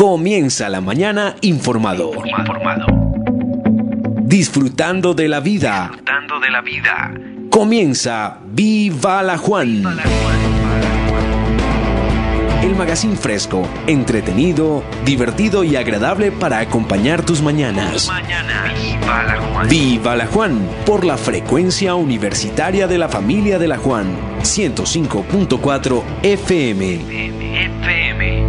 Comienza la mañana informado. Disfrutando de la vida. Disfrutando de la vida. Comienza Viva la Juan. El magazine fresco, entretenido, divertido y agradable para acompañar tus mañanas. Mañana. Viva la Juan. Viva la Juan por la frecuencia universitaria de la familia de la Juan 105.4 FM. FM.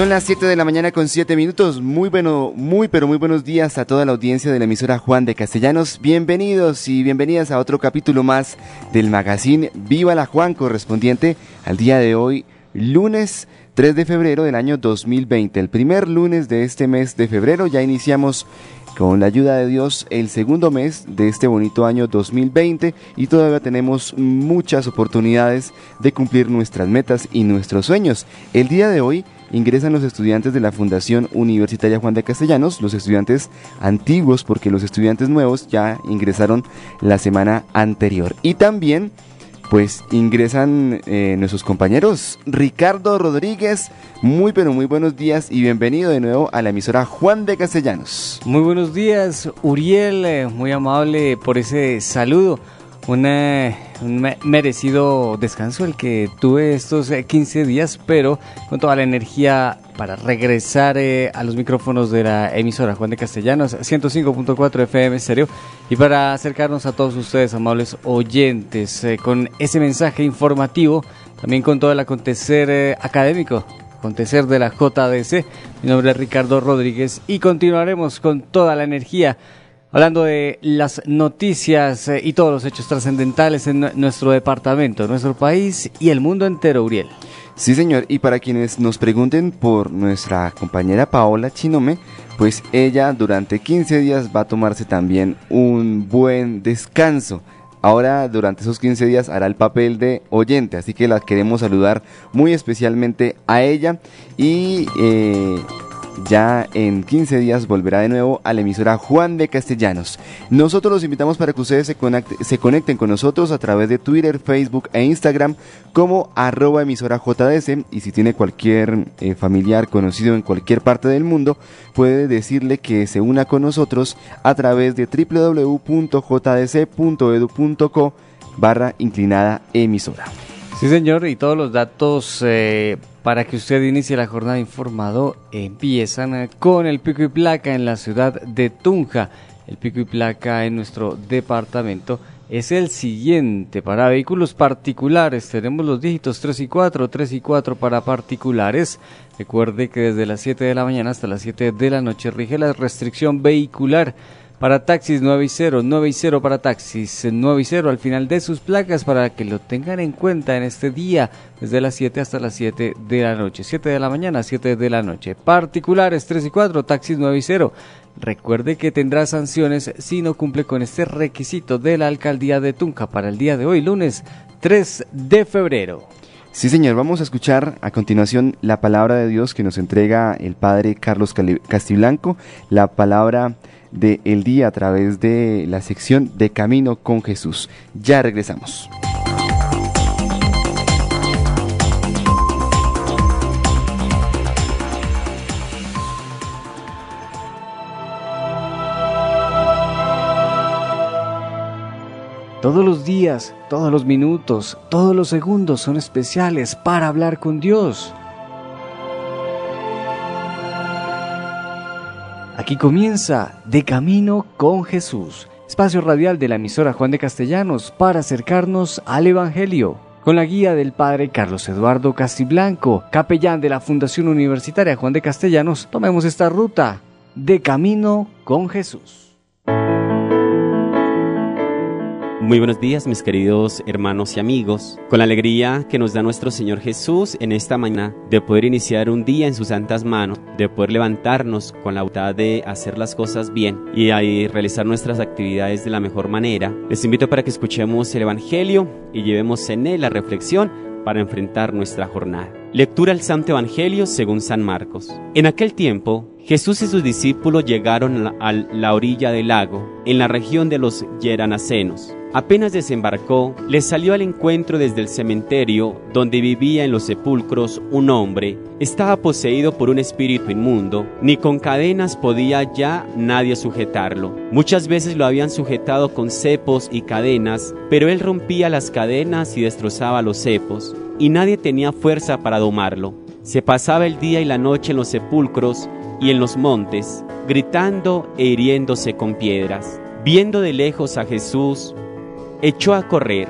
Son las 7 de la mañana con 7 minutos. Muy bueno, muy pero muy buenos días a toda la audiencia de la emisora Juan de Castellanos. Bienvenidos y bienvenidas a otro capítulo más del magazine Viva la Juan correspondiente al día de hoy, lunes 3 de febrero del año 2020. El primer lunes de este mes de febrero ya iniciamos con la ayuda de Dios el segundo mes de este bonito año 2020 y todavía tenemos muchas oportunidades de cumplir nuestras metas y nuestros sueños. El día de hoy ingresan los estudiantes de la Fundación Universitaria Juan de Castellanos, los estudiantes antiguos, porque los estudiantes nuevos ya ingresaron la semana anterior. Y también, pues ingresan eh, nuestros compañeros Ricardo Rodríguez. Muy, pero muy buenos días y bienvenido de nuevo a la emisora Juan de Castellanos. Muy buenos días, Uriel, eh, muy amable por ese saludo. Una, un me- merecido descanso el que tuve estos eh, 15 días, pero con toda la energía para regresar eh, a los micrófonos de la emisora Juan de Castellanos, 105.4 FM Stereo, y para acercarnos a todos ustedes, amables oyentes, eh, con ese mensaje informativo, también con todo el acontecer eh, académico acontecer de la JDC. Mi nombre es Ricardo Rodríguez y continuaremos con toda la energía hablando de las noticias eh, y todos los hechos trascendentales en nue- nuestro departamento, nuestro país y el mundo entero, Uriel. Sí, señor. Y para quienes nos pregunten por nuestra compañera Paola Chinome, pues ella durante 15 días va a tomarse también un buen descanso. Ahora, durante esos 15 días, hará el papel de oyente, así que la queremos saludar muy especialmente a ella y eh, ya en 15 días volverá de nuevo a la emisora Juan de Castellanos. Nosotros los invitamos para que ustedes se, conecte- se conecten con nosotros a través de Twitter, Facebook e Instagram como arroba emisora JDC y si tiene cualquier eh, familiar conocido en cualquier parte del mundo puede decirle que se una con nosotros a través de www.jdc.edu.co barra inclinada emisora. Sí, señor, y todos los datos eh, para que usted inicie la jornada informado empiezan con el pico y placa en la ciudad de Tunja. El pico y placa en nuestro departamento es el siguiente. Para vehículos particulares tenemos los dígitos 3 y 4, 3 y 4 para particulares. Recuerde que desde las 7 de la mañana hasta las 7 de la noche rige la restricción vehicular. Para taxis 9 y 0, 9 y 0 para taxis, 9 y 0 al final de sus placas para que lo tengan en cuenta en este día, desde las 7 hasta las 7 de la noche, 7 de la mañana, 7 de la noche. Particulares 3 y 4, taxis 9 y 0. Recuerde que tendrá sanciones si no cumple con este requisito de la alcaldía de Tunca para el día de hoy, lunes 3 de febrero. Sí, señor, vamos a escuchar a continuación la palabra de Dios que nos entrega el Padre Carlos Castiblanco, la palabra de el día a través de la sección de Camino con Jesús. Ya regresamos. Todos los días, todos los minutos, todos los segundos son especiales para hablar con Dios. Aquí comienza De Camino con Jesús, espacio radial de la emisora Juan de Castellanos para acercarnos al Evangelio. con la guía del padre Carlos Eduardo Castiblanco, capellán de la Fundación Universitaria Juan de Castellanos, tomemos esta ruta de camino con Jesús. Muy buenos días mis queridos hermanos y amigos, con la alegría que nos da nuestro Señor Jesús en esta mañana de poder iniciar un día en sus santas manos, de poder levantarnos con la voluntad de hacer las cosas bien y ahí realizar nuestras actividades de la mejor manera. Les invito para que escuchemos el Evangelio y llevemos en él la reflexión para enfrentar nuestra jornada. Lectura al Santo Evangelio según San Marcos. En aquel tiempo, Jesús y sus discípulos llegaron a la orilla del lago, en la región de los Geranacenos. Apenas desembarcó, le salió al encuentro desde el cementerio donde vivía en los sepulcros un hombre. Estaba poseído por un espíritu inmundo, ni con cadenas podía ya nadie sujetarlo. Muchas veces lo habían sujetado con cepos y cadenas, pero él rompía las cadenas y destrozaba los cepos, y nadie tenía fuerza para domarlo. Se pasaba el día y la noche en los sepulcros y en los montes, gritando e hiriéndose con piedras. Viendo de lejos a Jesús, echó a correr,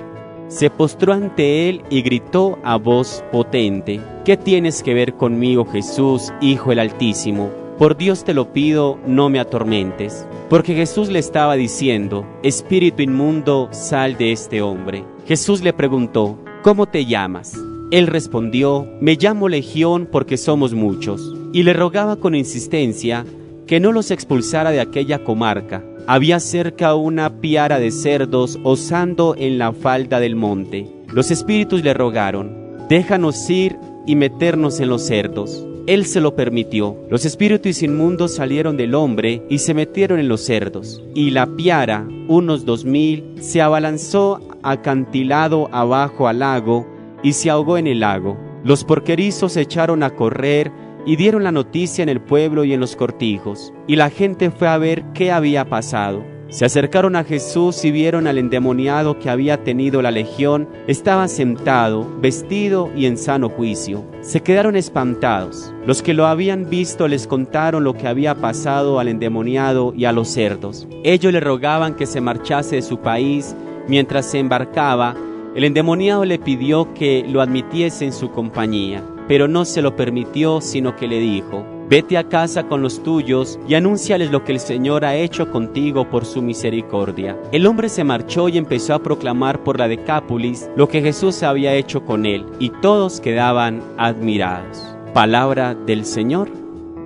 se postró ante él y gritó a voz potente, ¿qué tienes que ver conmigo Jesús, Hijo el Altísimo? Por Dios te lo pido, no me atormentes. Porque Jesús le estaba diciendo, Espíritu inmundo, sal de este hombre. Jesús le preguntó, ¿cómo te llamas? Él respondió, me llamo Legión porque somos muchos. Y le rogaba con insistencia que no los expulsara de aquella comarca había cerca una piara de cerdos osando en la falda del monte. Los espíritus le rogaron, déjanos ir y meternos en los cerdos. Él se lo permitió. Los espíritus inmundos salieron del hombre y se metieron en los cerdos. Y la piara, unos dos mil, se abalanzó acantilado abajo al lago y se ahogó en el lago. Los porquerizos se echaron a correr y dieron la noticia en el pueblo y en los cortijos, y la gente fue a ver qué había pasado. Se acercaron a Jesús y vieron al endemoniado que había tenido la legión, estaba sentado, vestido y en sano juicio. Se quedaron espantados. Los que lo habían visto les contaron lo que había pasado al endemoniado y a los cerdos. Ellos le rogaban que se marchase de su país. Mientras se embarcaba, el endemoniado le pidió que lo admitiese en su compañía pero no se lo permitió, sino que le dijo, Vete a casa con los tuyos y anúnciales lo que el Señor ha hecho contigo por su misericordia. El hombre se marchó y empezó a proclamar por la Decápolis lo que Jesús había hecho con él, y todos quedaban admirados. Palabra del Señor.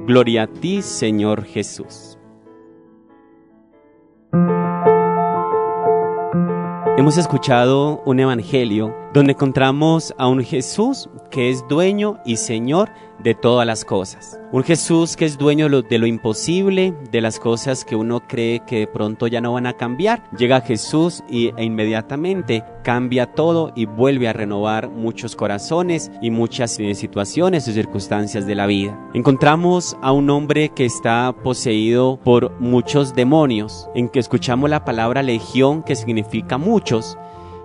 Gloria a ti, Señor Jesús. Hemos escuchado un evangelio donde encontramos a un Jesús que es dueño y Señor de todas las cosas. Un Jesús que es dueño de lo, imposible, de las cosas que uno cree que de pronto ya no van a cambiar. Llega Jesús y, e inmediatamente cambia todo y vuelve a renovar muchos corazones y muchas eh, situaciones y circunstancias de la vida. Encontramos a un hombre que está poseído por muchos demonios, en que escuchamos la palabra legión que significa muchos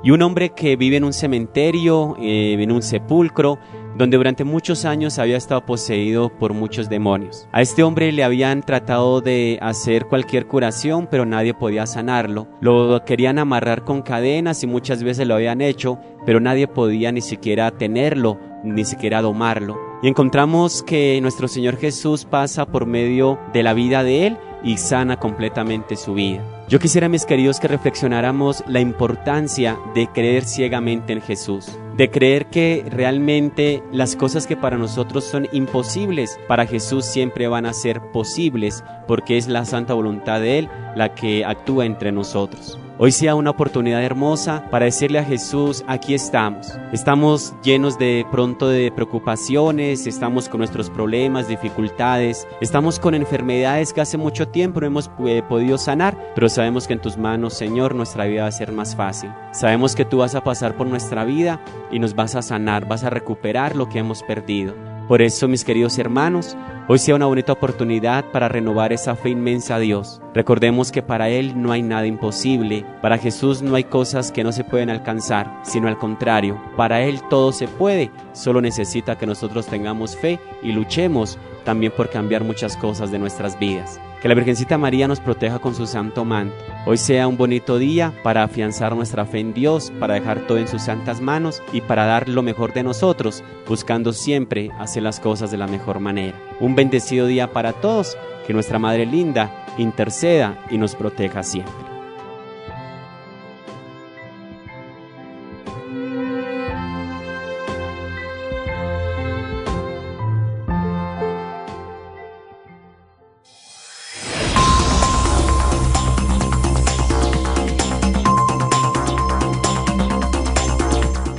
y un hombre que vive en un cementerio, eh, en un sepulcro, donde durante muchos años había estado poseído por muchos demonios. A este hombre le habían tratado de hacer cualquier curación, pero nadie podía sanarlo. Lo querían amarrar con cadenas y muchas veces lo habían hecho, pero nadie podía ni siquiera tenerlo, ni siquiera domarlo. Y encontramos que nuestro Señor Jesús pasa por medio de la vida de él y sana completamente su vida. Yo quisiera, mis queridos, que reflexionáramos la importancia de creer ciegamente en Jesús, de creer que realmente las cosas que para nosotros son imposibles, para Jesús siempre van a ser posibles, porque es la santa voluntad de Él la que actúa entre nosotros. Hoy sea una oportunidad hermosa para decirle a Jesús, aquí estamos. Estamos llenos de pronto de preocupaciones, estamos con nuestros problemas, dificultades, estamos con enfermedades que hace mucho tiempo no hemos eh, podido sanar, pero sabemos que en tus manos, Señor, nuestra vida va a ser más fácil. Sabemos que tú vas a pasar por nuestra vida y nos vas a sanar, vas a recuperar lo que hemos perdido. Por eso, mis queridos hermanos, hoy sea una bonita oportunidad para renovar esa fe inmensa a Dios. Recordemos que para Él no hay nada imposible, para Jesús no hay cosas que no se pueden alcanzar, sino al contrario, para Él todo se puede, solo necesita que nosotros tengamos fe y luchemos también por cambiar muchas cosas de nuestras vidas. Que la Virgencita María nos proteja con su santo manto. Hoy sea un bonito día para afianzar nuestra fe en Dios, para dejar todo en sus santas manos y para dar lo mejor de nosotros, buscando siempre hacer las cosas de la mejor manera. Un bendecido día para todos, que nuestra Madre linda interceda y nos proteja siempre.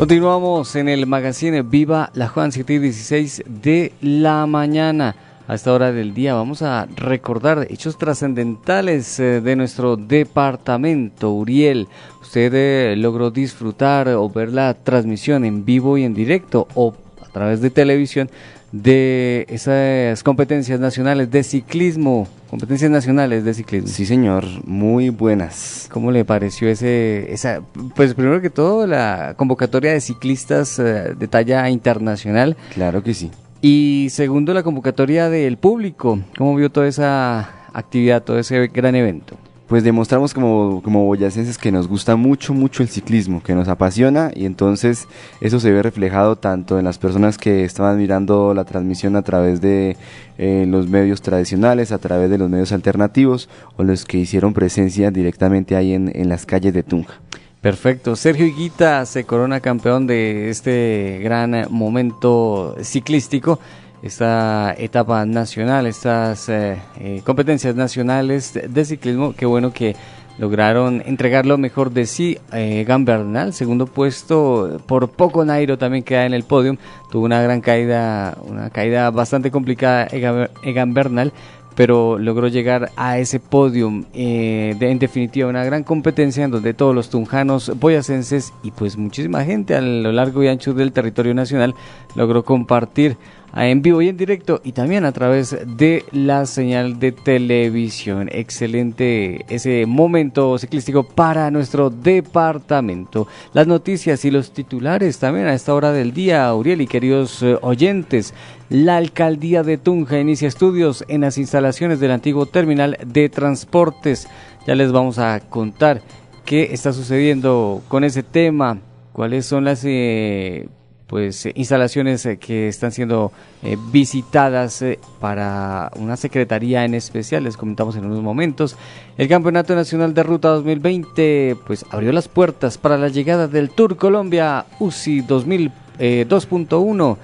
Continuamos en el magazine Viva la Juan 7 y 16 de la mañana. A esta hora del día vamos a recordar hechos trascendentales eh, de nuestro departamento. Uriel, usted eh, logró disfrutar o ver la transmisión en vivo y en directo o a través de televisión de esas competencias nacionales de ciclismo, competencias nacionales de ciclismo. Sí, señor, muy buenas. ¿Cómo le pareció ese, esa, pues primero que todo la convocatoria de ciclistas eh, de talla internacional Claro que sí. y segundo la convocatoria del público? ¿Cómo vio toda esa actividad, todo ese gran evento? Pues demostramos como, como boyacenses que nos gusta mucho, mucho el ciclismo, que nos apasiona y entonces eso se ve reflejado tanto en las personas que estaban mirando la transmisión a través de eh, los medios tradicionales, a través de los medios alternativos o los que hicieron presencia directamente ahí en, en las calles de Tunja. Perfecto. Sergio Higuita se corona campeón de este gran momento ciclístico, esta etapa nacional, estas eh, eh, competencias nacionales de, ciclismo. Qué bueno que lograron entregar lo mejor de sí. Eh, Egan Bernal, segundo puesto, por poco Nairo también queda en el podio. Tuvo una gran caída, una caída bastante complicada Egan, Egan Bernal pero logró llegar a ese podium. Eh, en definitiva, una gran competencia en donde todos los tunjanos, boyacenses y pues muchísima gente a lo largo y ancho del territorio nacional logró compartir en vivo y en directo y también a través de la señal de televisión. Excelente ese momento ciclístico para nuestro departamento. Las noticias y los titulares también a esta hora del día, Auriel y queridos eh, oyentes. La alcaldía de Tunja inicia estudios en las instalaciones del antiguo terminal de transportes. Ya les vamos a contar qué está sucediendo con ese tema, cuáles son las eh, pues eh, instalaciones eh, que están siendo eh, visitadas para una secretaría en especial, les comentamos en unos momentos. El Campeonato Nacional de Ruta 2020 pues abrió las puertas para la llegada del Tour Colombia UCI 2000, eh, 2.1.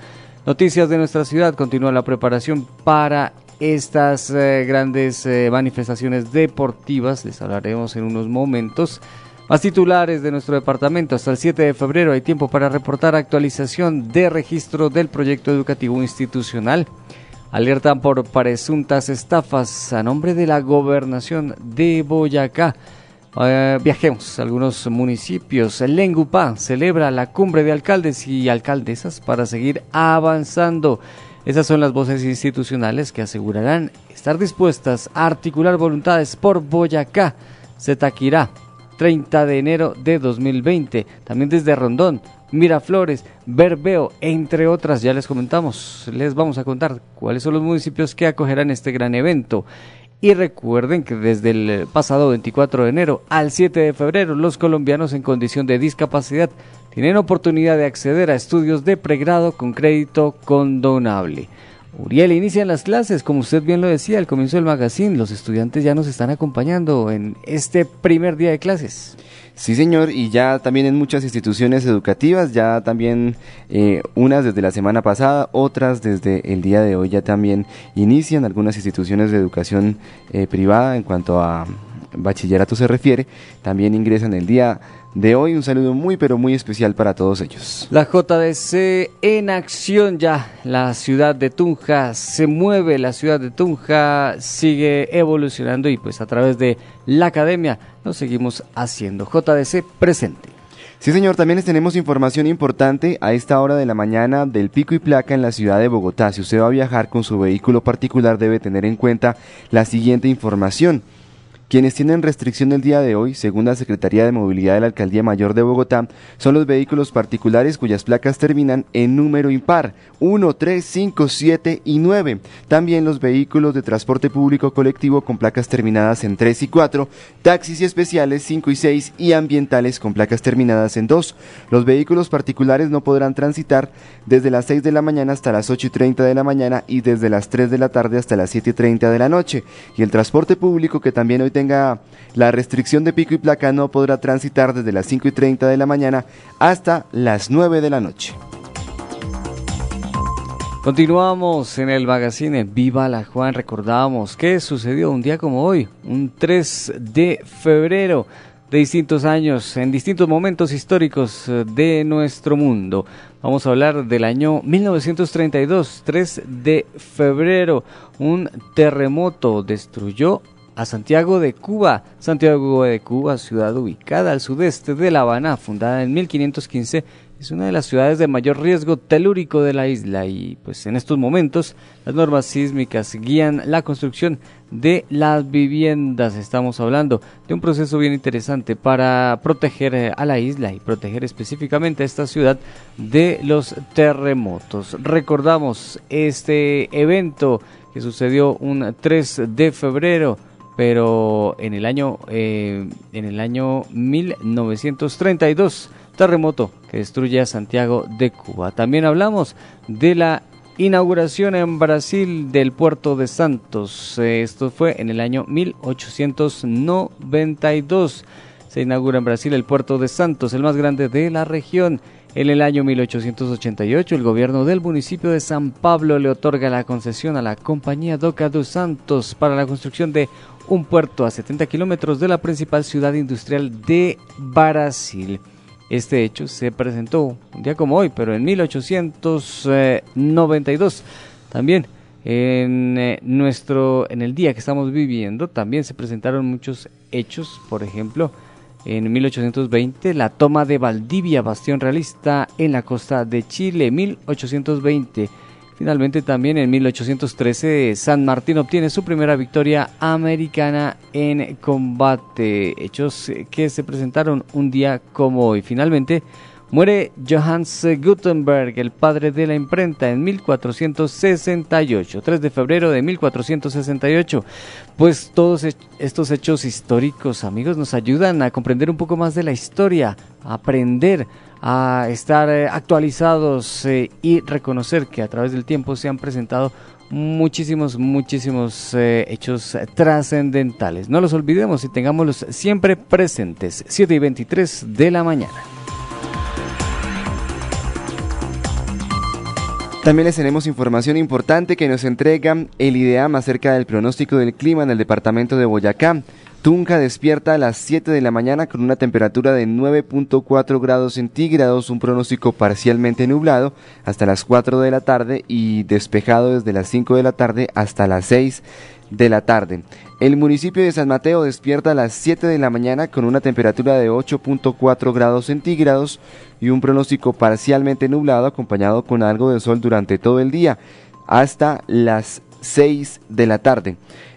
Noticias de nuestra ciudad, continúa la preparación para estas grandes manifestaciones deportivas, les hablaremos en unos momentos. Más titulares de nuestro departamento. Hasta el 7 de febrero hay tiempo para reportar actualización de registro del proyecto educativo institucional. Alertan por presuntas estafas a nombre de la gobernación de Boyacá. Eh, viajemos a algunos municipios. Lengupá celebra la cumbre de alcaldes y alcaldesas para seguir avanzando. Esas son las voces institucionales que asegurarán estar dispuestas a articular voluntades por Boyacá. Zetaquirá, 30 de enero de 2020. También desde Rondón, Miraflores, Berbeo, entre otras, ya les comentamos. Les vamos a contar cuáles son los municipios que acogerán este gran evento. Y recuerden que desde el pasado 24 de enero al 7 de febrero los colombianos en condición de discapacidad tienen oportunidad de acceder a estudios de pregrado con crédito condonable. Uriel, inician las clases, como usted bien lo decía al comienzo del magazine, los estudiantes ya nos están acompañando en este primer día de clases. Sí, señor, y ya también en muchas instituciones educativas, ya también eh, unas desde la semana pasada, otras desde el día de hoy ya también inician algunas instituciones de educación eh, privada en cuanto a bachillerato se refiere, también ingresan el día de hoy. Un saludo muy pero muy especial para todos ellos. La JDC en acción ya. La ciudad de Tunja se mueve, la ciudad de Tunja sigue evolucionando y pues a través de la academia nos seguimos haciendo. JDC presente. Sí, señor, también les tenemos información importante a esta hora de la mañana del pico y placa en la ciudad de Bogotá. Si usted va a viajar con su vehículo particular debe tener en cuenta la siguiente información. Quienes tienen restricción el día de hoy, según la Secretaría de Movilidad de la Alcaldía Mayor de Bogotá, son los vehículos particulares cuyas placas terminan en número impar 1, 3, 5, 7 y 9. También los vehículos de transporte público colectivo con placas terminadas en 3 y 4, taxis y especiales 5 y 6 y ambientales con placas terminadas en 2. Los vehículos particulares no podrán transitar desde las 6 de la mañana hasta las 8 y 30 de la mañana y desde las 3 de la tarde hasta las 7 y 30 de la noche. Y el transporte público que también hoy tenga la restricción de pico y placa no podrá transitar desde las 5 y 30 de la mañana hasta las 9 de la noche. Continuamos en el magazine Viva la Juan. Recordamos qué sucedió un día como hoy, un 3 de febrero de distintos años, en distintos momentos históricos eh, de nuestro mundo. Vamos a hablar del año 1932, 3 de febrero. Un terremoto destruyó a Santiago de Cuba. Santiago de Cuba, ciudad ubicada al sudeste de La Habana, fundada en 1515 es una de las ciudades de mayor riesgo telúrico de la isla y pues en estos momentos las normas sísmicas guían la construcción de las viviendas. Estamos hablando de un proceso bien interesante para proteger eh, a la isla y proteger específicamente a esta ciudad de los terremotos. Recordamos este evento que sucedió un 3 de febrero pero en el año eh, en el año 1932 terremoto que destruye a Santiago de Cuba. También hablamos de la inauguración en Brasil del puerto de Santos. Esto fue en el año 1892. Se inaugura en Brasil el puerto de Santos, el más grande de la región. En el año 1888, el gobierno del municipio de San Pablo le otorga la concesión a la compañía Doca dos Santos para la construcción de un puerto a 70 kilómetros de la principal ciudad industrial de Brasil. Este hecho se presentó un día como hoy, pero en 1892. También en eh, nuestro en el día que estamos viviendo también se presentaron muchos hechos, por ejemplo, en 1820 la toma de Valdivia, bastión realista en la costa de Chile, 1820 Finalmente también en 1813 San Martín obtiene su primera victoria americana en combate, hechos que se presentaron un día como hoy. Finalmente muere Johannes Gutenberg, el padre de la imprenta, en 1468, 3 de febrero de 1468. Pues todos estos hechos históricos, amigos, nos ayudan a comprender un poco más de la historia, a aprender a estar eh, actualizados eh, y reconocer que a través del tiempo se han presentado muchísimos, muchísimos eh, hechos trascendentales. No los olvidemos y tengámoslos siempre presentes. 7 y 23 de la mañana. También les tenemos información importante que nos entrega el IDEAM acerca del pronóstico del clima en el departamento de Boyacá. Tunja despierta a las 7 de la mañana con una temperatura de 9.4 grados centígrados, un pronóstico parcialmente nublado hasta las 4 de la tarde y despejado desde las 5 de la tarde hasta las 6 de la tarde. El municipio de San Mateo despierta a las 7 de la mañana con una temperatura de 8.4 grados centígrados y un pronóstico parcialmente nublado acompañado con algo de sol durante todo el día hasta las 6 de la tarde.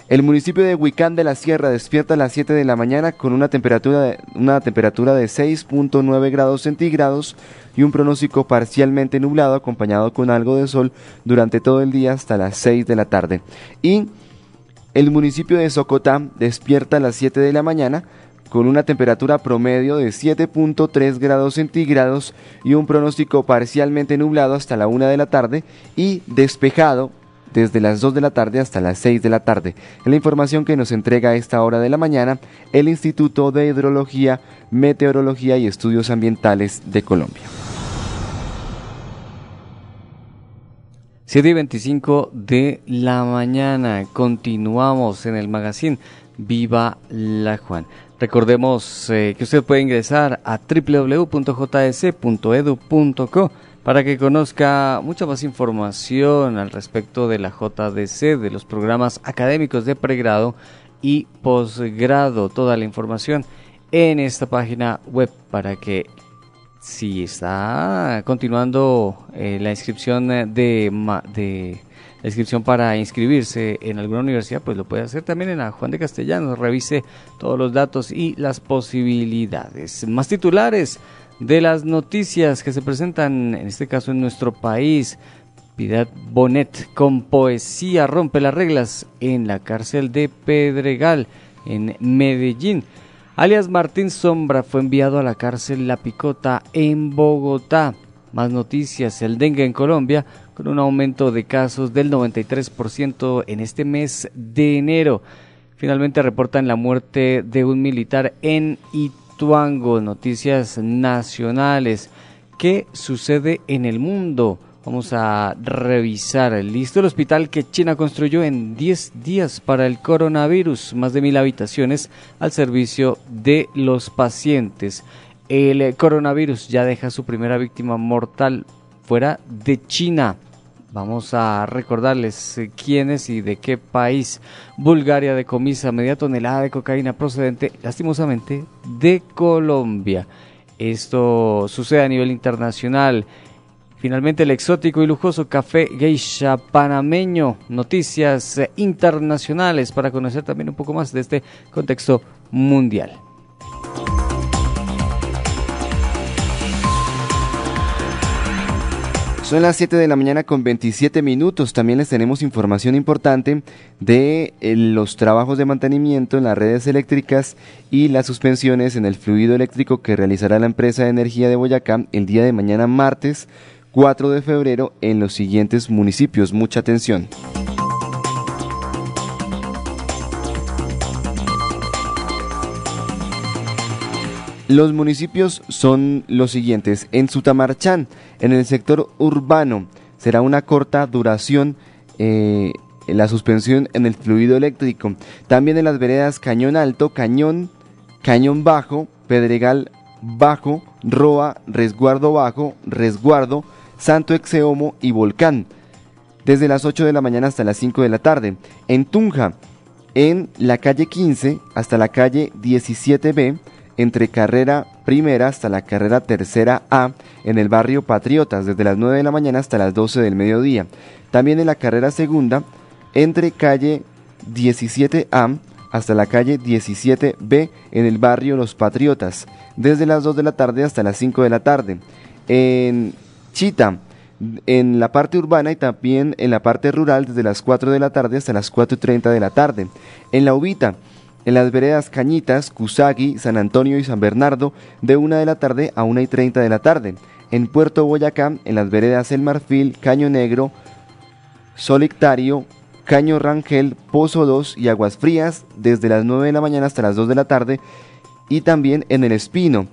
El municipio de Huicán de la Sierra despierta a las 7 de la mañana con una temperatura de, una temperatura de 6.9 grados centígrados y un pronóstico parcialmente nublado acompañado con algo de sol durante todo el día hasta las 6 de la tarde. Y el municipio de Socotá despierta a las 7 de la mañana con una temperatura promedio de 7.3 grados centígrados y un pronóstico parcialmente nublado hasta la 1 de la tarde y despejado desde las 2 de la tarde hasta las 6 de la tarde. la información que nos entrega a esta hora de la mañana el Instituto de Hidrología, Meteorología y Estudios Ambientales de Colombia. 7 y 25 de la mañana. Continuamos en el magazine Viva la Juan. Recordemos eh, que usted puede ingresar a www.js.edu.co para que conozca mucha más información al respecto de la JDC, de los programas académicos de pregrado y posgrado. Toda la información en esta página web para que si está continuando eh, la inscripción de, de la inscripción para inscribirse en alguna universidad, pues lo puede hacer también en la Juan de Castellanos. Revise todos los datos y las posibilidades. Más titulares de las noticias que se presentan, en este caso en nuestro país. Piedad Bonet con poesía rompe las reglas en la cárcel de Pedregal, en Medellín. Alias Martín Sombra fue enviado a la cárcel La Picota en Bogotá. Más noticias, el dengue en Colombia con un aumento de casos del 93% en este mes de enero. Finalmente reportan la muerte de un militar en Ituango. Noticias nacionales. ¿Qué sucede en el mundo? Vamos a revisar. Listo el hospital que China construyó en 10 días para el coronavirus. Más de mil habitaciones al servicio de los pacientes. El coronavirus ya deja su primera víctima mortal fuera de China. Vamos a recordarles eh, quiénes y de qué país. Bulgaria decomisa media tonelada de cocaína procedente, lastimosamente, de Colombia. Esto sucede a nivel internacional. Finalmente, el exótico y lujoso café geisha panameño. Noticias eh, internacionales para conocer también un poco más de este contexto mundial. Son las 7 de la mañana con 27 minutos. También les tenemos información importante de eh, los trabajos de mantenimiento en las redes eléctricas y las suspensiones en el fluido eléctrico que realizará la empresa de energía de Boyacá el día de mañana martes 4 de febrero en los siguientes municipios. Mucha atención. Los municipios son los siguientes. En Sutamarchán, en el sector urbano, será una corta duración eh, la suspensión en el fluido eléctrico. También en las veredas Cañón Alto, Cañón, Cañón Bajo, Pedregal Bajo, Roa, Resguardo Bajo, Resguardo, Santo Exeomo y Volcán. Desde las 8 de la mañana hasta las 5 de la tarde. En Tunja, en la calle 15 hasta la calle 17B, entre carrera primera hasta la carrera tercera A en el barrio Patriotas desde las 9 de la mañana hasta las 12 del mediodía. También en la carrera segunda entre calle 17A hasta la calle 17B en el barrio Los Patriotas desde las 2 de la tarde hasta las 5 de la tarde. En Chita en la parte urbana y también en la parte rural desde las 4 de la tarde hasta las 4 y 30 de la tarde. En la Ubita en las veredas Cañitas, Cusagui, San Antonio y San Bernardo de 1 de la tarde a 1 y 30 de la tarde. En Puerto Boyacá, en las veredas El Marfil, Caño Negro, Solictario, Caño Rangel, Pozo 2 y Aguas Frías desde las 9 de la mañana hasta las 2 de la tarde. Y también en El Espino,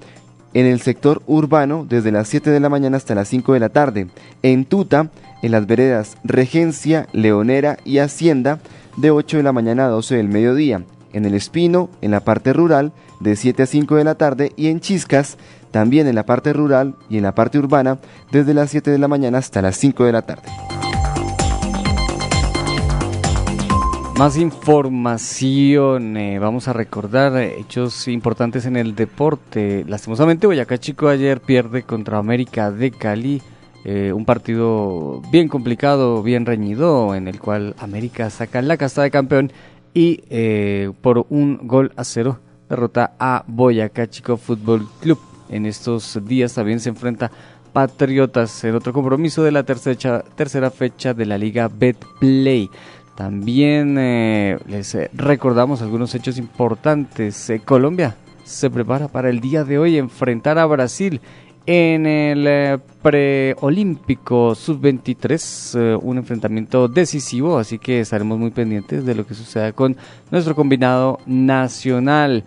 en el sector urbano desde las 7 de la mañana hasta las 5 de la tarde. En Tuta, en las veredas Regencia, Leonera y Hacienda de 8 de la mañana a 12 del mediodía en El Espino, en la parte rural, de 7 a 5 de la tarde, y en Chiscas, también en la parte rural y en la parte urbana, desde las 7 de la mañana hasta las 5 de la tarde. Más información, eh, vamos a recordar eh, hechos importantes en el deporte. Lastimosamente Boyacá Chico ayer pierde contra América de Cali, eh, un partido bien complicado, bien reñido, en el cual América saca la casta de campeón y eh, por un gol a cero derrota a Boyacá Chico Fútbol Club. En estos días también se enfrenta Patriotas en otro compromiso de la tercera, tercera fecha de la Liga Betplay. También eh, les eh, recordamos algunos hechos importantes. Colombia se prepara para el día de hoy enfrentar a Brasil en el eh, preolímpico sub-23, eh, un enfrentamiento decisivo, así que estaremos muy pendientes de lo que suceda con nuestro combinado nacional.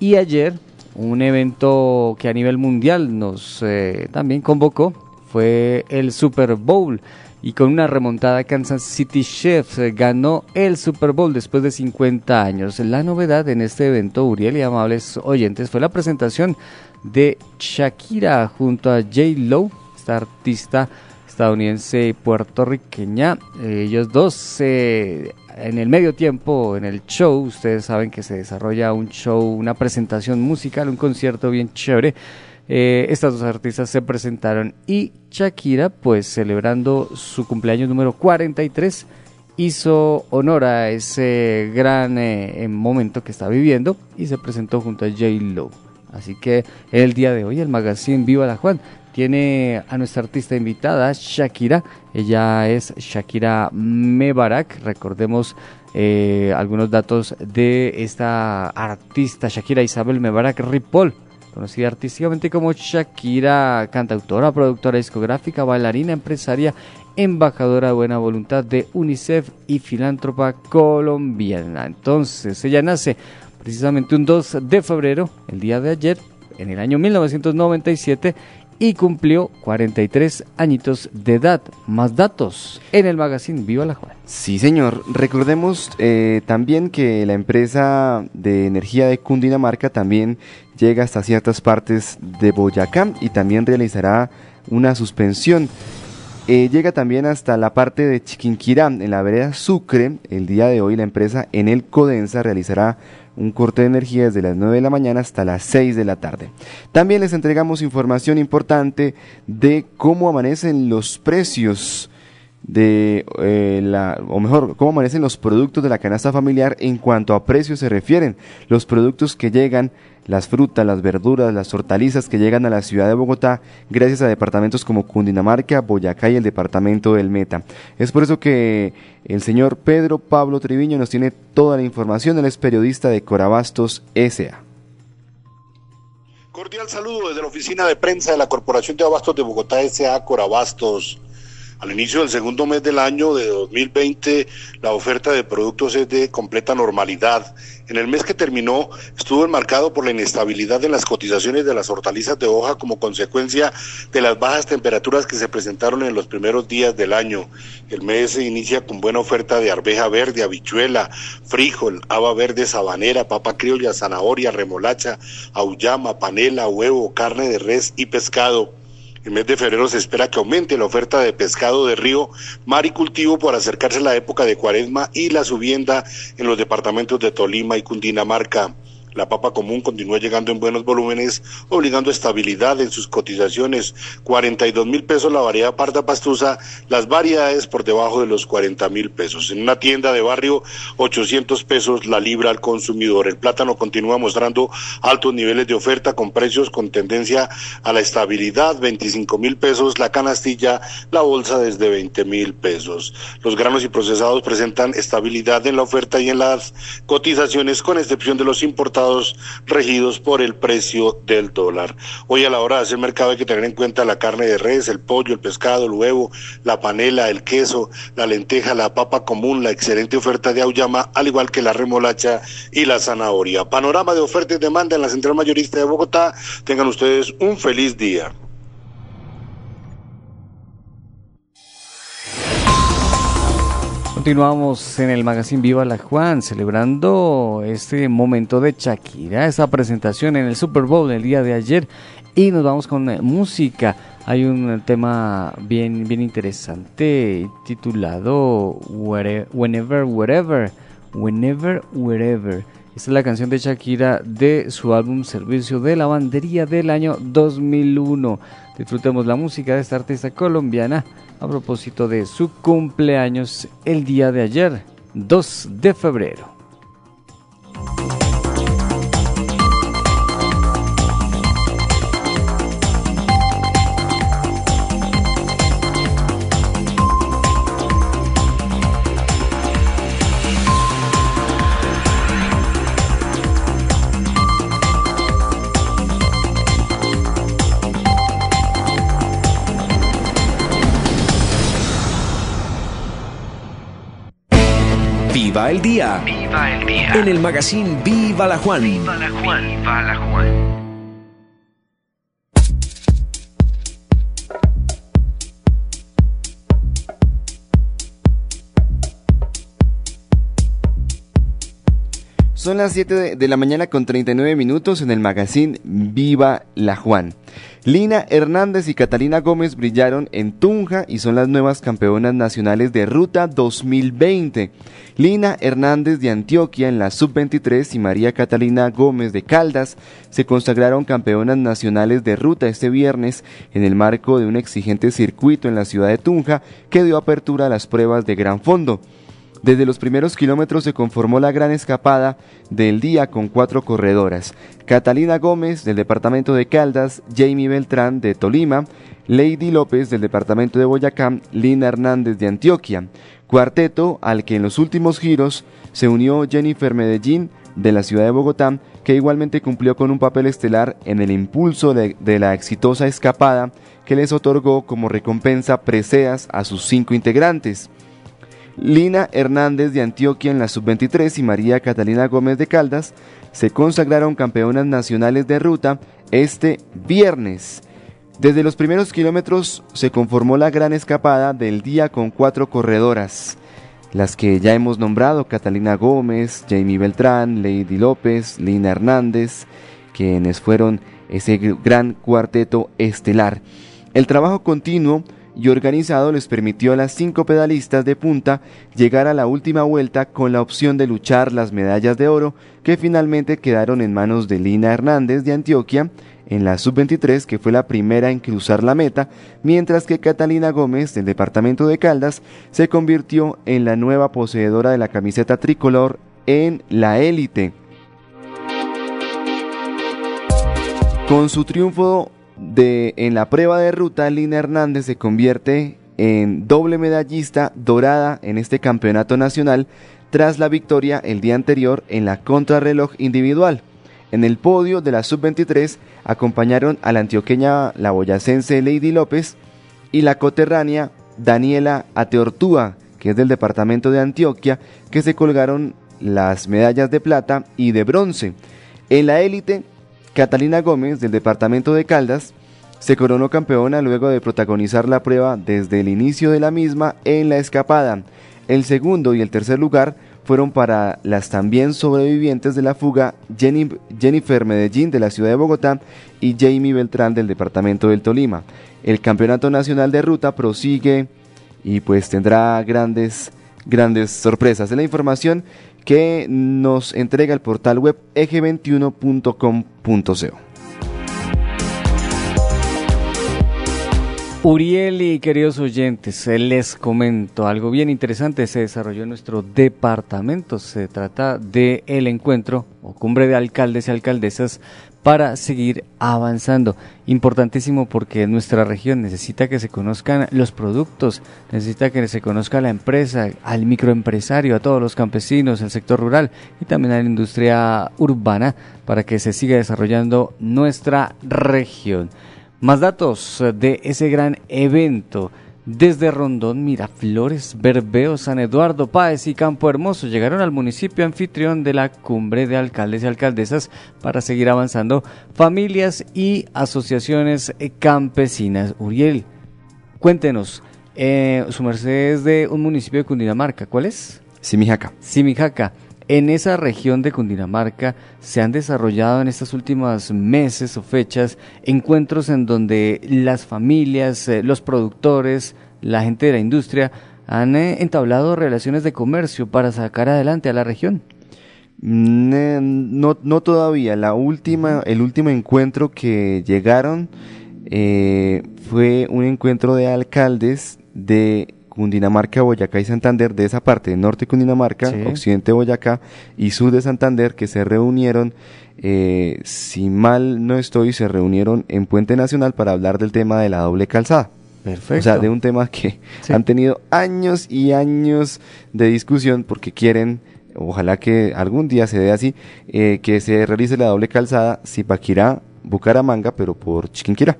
Y ayer, un evento que a nivel mundial nos eh, también convocó fue el Super Bowl. Y con una remontada Kansas City Chiefs ganó el Super Bowl después de 50 años. La novedad en este evento, Uriel y amables oyentes, fue la presentación de Shakira junto a J. Lo, esta artista estadounidense y puertorriqueña. ellos dos en el medio tiempo, en el show, ustedes saben que se desarrolla un show, una presentación musical, un concierto bien chévere. Eh, estas dos artistas se presentaron y Shakira, pues celebrando su cumpleaños número 43, hizo honor a ese gran eh, momento que está viviendo y se presentó junto a J. Lo. Así que el día de hoy el magazine Viva la Juan tiene a nuestra artista invitada, Shakira. Ella es Shakira Mebarak. Recordemos eh, algunos datos de esta artista, Shakira Isabel Mebarak Ripoll conocida artísticamente como Shakira, cantautora, productora discográfica, bailarina, empresaria, embajadora de buena voluntad de UNICEF y filántropa colombiana. Entonces, ella nace precisamente un 2 de febrero, el día de ayer, en el año 1997 y cumplió 43 añitos de edad. Más datos en el magazine Viva la Juan. Sí, señor. Recordemos eh, también que la empresa de energía de Cundinamarca también llega hasta ciertas partes de Boyacá y también realizará una suspensión. Eh, llega también hasta la parte de Chiquinquirá, en la vereda Sucre. El día de hoy la empresa en el Codensa realizará un corte de energía desde las 9 de la mañana hasta las 6 de la tarde. También les entregamos información importante de cómo amanecen los precios de eh, la, o mejor, cómo amanecen los productos de la canasta familiar en cuanto a precios se refieren. Los productos que llegan, las frutas, las verduras, las hortalizas que llegan a la ciudad de Bogotá gracias a departamentos como Cundinamarca, Boyacá y el departamento del Meta. Es por eso que el señor Pedro Pablo Triviño nos tiene toda la información. Él es periodista de Corabastos SA. Cordial saludo desde la oficina de prensa de la Corporación de Abastos de Bogotá SA Corabastos. Al inicio del segundo mes del año de 2020, la oferta de productos es de completa normalidad. En el mes que terminó, estuvo enmarcado por la inestabilidad en las cotizaciones de las hortalizas de hoja como consecuencia de las bajas temperaturas que se presentaron en los primeros días del año. El mes se inicia con buena oferta de arveja verde, habichuela, frijol, haba verde sabanera, papa criolla, zanahoria, remolacha, auyama, panela, huevo, carne de res y pescado. El mes de febrero se espera que aumente la oferta de pescado de río, mar y cultivo por acercarse la época de cuaresma y la subienda en los departamentos de Tolima y Cundinamarca. La papa común continúa llegando en buenos volúmenes, obligando estabilidad en sus cotizaciones. 42 mil pesos la variedad parda pastusa, las variedades por debajo de los 40 mil pesos. En una tienda de barrio, 800 pesos la libra al consumidor. El plátano continúa mostrando altos niveles de oferta con precios con tendencia a la estabilidad, 25 mil pesos la canastilla, la bolsa desde 20 mil pesos. Los granos y procesados presentan estabilidad en la oferta y en las cotizaciones, con excepción de los importados regidos por el precio del dólar. Hoy a la hora de hacer mercado hay que tener en cuenta la carne de res, el pollo, el pescado, el huevo, la panela, el queso, la lenteja, la papa común, la excelente oferta de auyama, al igual que la remolacha y la zanahoria. Panorama de oferta y demanda en la Central Mayorista de Bogotá. Tengan ustedes un feliz día. Continuamos en el magazine Viva la Juan, celebrando este momento de Shakira, esa presentación en el Super Bowl el día de ayer. Y nos vamos con música. Hay un tema bien, bien interesante titulado Whenever, Wherever. Whenever, Wherever. Esta es la canción de Shakira de su álbum Servicio de Lavandería del año 2001. Disfrutemos la música de esta artista colombiana a propósito de su cumpleaños el día de ayer, 2 de febrero. Viva el día. Viva el día. En el magazine Viva la Juan. Viva la Juan. Viva la Juan. Son las 7 de, de la mañana con 39 minutos en el magazine Viva la Juan. Lina Hernández y Catalina Gómez brillaron en Tunja y son las nuevas campeonas nacionales de Ruta 2020. Lina Hernández de Antioquia en la Sub-23 y María Catalina Gómez de Caldas se consagraron campeonas nacionales de Ruta este viernes en el marco de un exigente circuito en la ciudad de Tunja que dio apertura a las pruebas de gran fondo. Desde los primeros kilómetros se conformó la gran escapada del día con cuatro corredoras. Catalina Gómez del departamento de Caldas, Jamie Beltrán de Tolima, Lady López del departamento de Boyacá, Lina Hernández de Antioquia. Cuarteto al que en los últimos giros se unió Jennifer Medellín de la ciudad de Bogotá, que igualmente cumplió con un papel estelar en el impulso de, de la exitosa escapada que les otorgó como recompensa preseas a sus cinco integrantes. Lina Hernández de Antioquia en la sub-23 y María Catalina Gómez de Caldas se consagraron campeonas nacionales de ruta este viernes. Desde los primeros kilómetros se conformó la gran escapada del día con cuatro corredoras, las que ya hemos nombrado, Catalina Gómez, Jamie Beltrán, Lady López, Lina Hernández, quienes fueron ese gran cuarteto estelar. El trabajo continuo y organizado les permitió a las cinco pedalistas de punta llegar a la última vuelta con la opción de luchar las medallas de oro que finalmente quedaron en manos de Lina Hernández de Antioquia en la sub-23 que fue la primera en cruzar la meta, mientras que Catalina Gómez del departamento de Caldas se convirtió en la nueva poseedora de la camiseta tricolor en la élite. Con su triunfo de, en la prueba de ruta, Lina Hernández se convierte en doble medallista dorada en este campeonato nacional tras la victoria el día anterior en la contrarreloj individual. En el podio de la sub-23 acompañaron a la antioqueña la boyacense Lady López y la coterránea Daniela Ateortúa, que es del departamento de Antioquia, que se colgaron las medallas de plata y de bronce. En la élite, Catalina Gómez, del departamento de Caldas, se coronó campeona luego de protagonizar la prueba desde el inicio de la misma en la escapada. El segundo y el tercer lugar fueron para las también sobrevivientes de la fuga Jennifer Medellín de la ciudad de Bogotá y Jamie Beltrán del departamento del Tolima. El Campeonato Nacional de Ruta prosigue y pues tendrá grandes grandes sorpresas. Es la información que nos entrega el portal web eje21.com.co. Uriel y queridos oyentes, les comento algo bien interesante. Se desarrolló en nuestro departamento. Se trata de el encuentro o cumbre de alcaldes y alcaldesas para seguir avanzando. Importantísimo porque nuestra región necesita que se conozcan los productos, necesita que se conozca la empresa, al microempresario, a todos los campesinos, el sector rural y también a la industria urbana para que se siga desarrollando nuestra región. Más datos de ese gran evento. Desde Rondón, Miraflores, Berbeo, San Eduardo, Páez y Campo Hermoso llegaron al municipio anfitrión de la cumbre de alcaldes y alcaldesas para seguir avanzando familias y asociaciones campesinas. Uriel, cuéntenos, eh, su merced es de un municipio de Cundinamarca, ¿cuál es? Simijaca. Simijaca. En esa región de Cundinamarca se han desarrollado en estos últimos meses o fechas encuentros en donde las familias, eh, los productores, la gente de la industria han eh, entablado relaciones de comercio para sacar adelante a la región. No, no todavía. La última, el último encuentro que llegaron eh, fue un encuentro de alcaldes de Cundinamarca, Boyacá y Santander, de esa parte, norte de Cundinamarca, occidente de Boyacá y sur de Santander, que se reunieron, eh, si mal no estoy, se reunieron en Puente Nacional para hablar del tema de la doble calzada. Perfecto. O sea, de un tema que han tenido años y años de discusión porque quieren, ojalá que algún día se dé así, eh, que se realice la doble calzada Zipaquirá, Bucaramanga, pero por Chiquinquirá.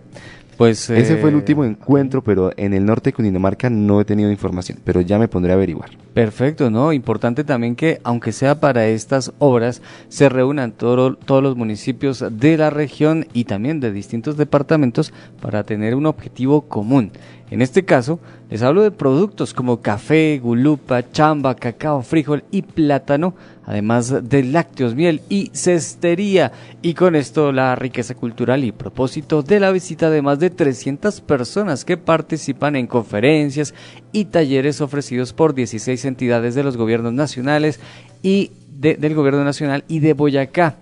Pues, Ese fue el eh, último encuentro, pero en el norte de Cundinamarca no he tenido información, pero ya me pondré a averiguar. Perfecto, ¿no? Importante también que, aunque sea para estas obras, se reúnan todo- todos los municipios de la región y también de distintos departamentos para tener un objetivo común. En este caso, les hablo de productos como café, gulupa, chamba, cacao, frijol y plátano, además de lácteos, miel y cestería. Y con esto la riqueza cultural y propósito de la visita de más de 300 personas que participan en conferencias y talleres ofrecidos por 16 entidades de los gobiernos nacionales y de- del gobierno nacional y de Boyacá.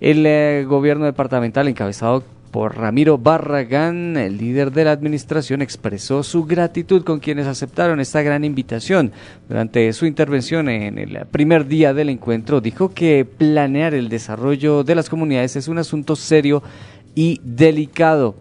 El eh, gobierno departamental encabezado por Ramiro Barragán, el líder de la administración, expresó su gratitud con quienes aceptaron esta gran invitación. Durante su intervención en el primer día del encuentro, dijo que planear el desarrollo de las comunidades es un asunto serio y delicado.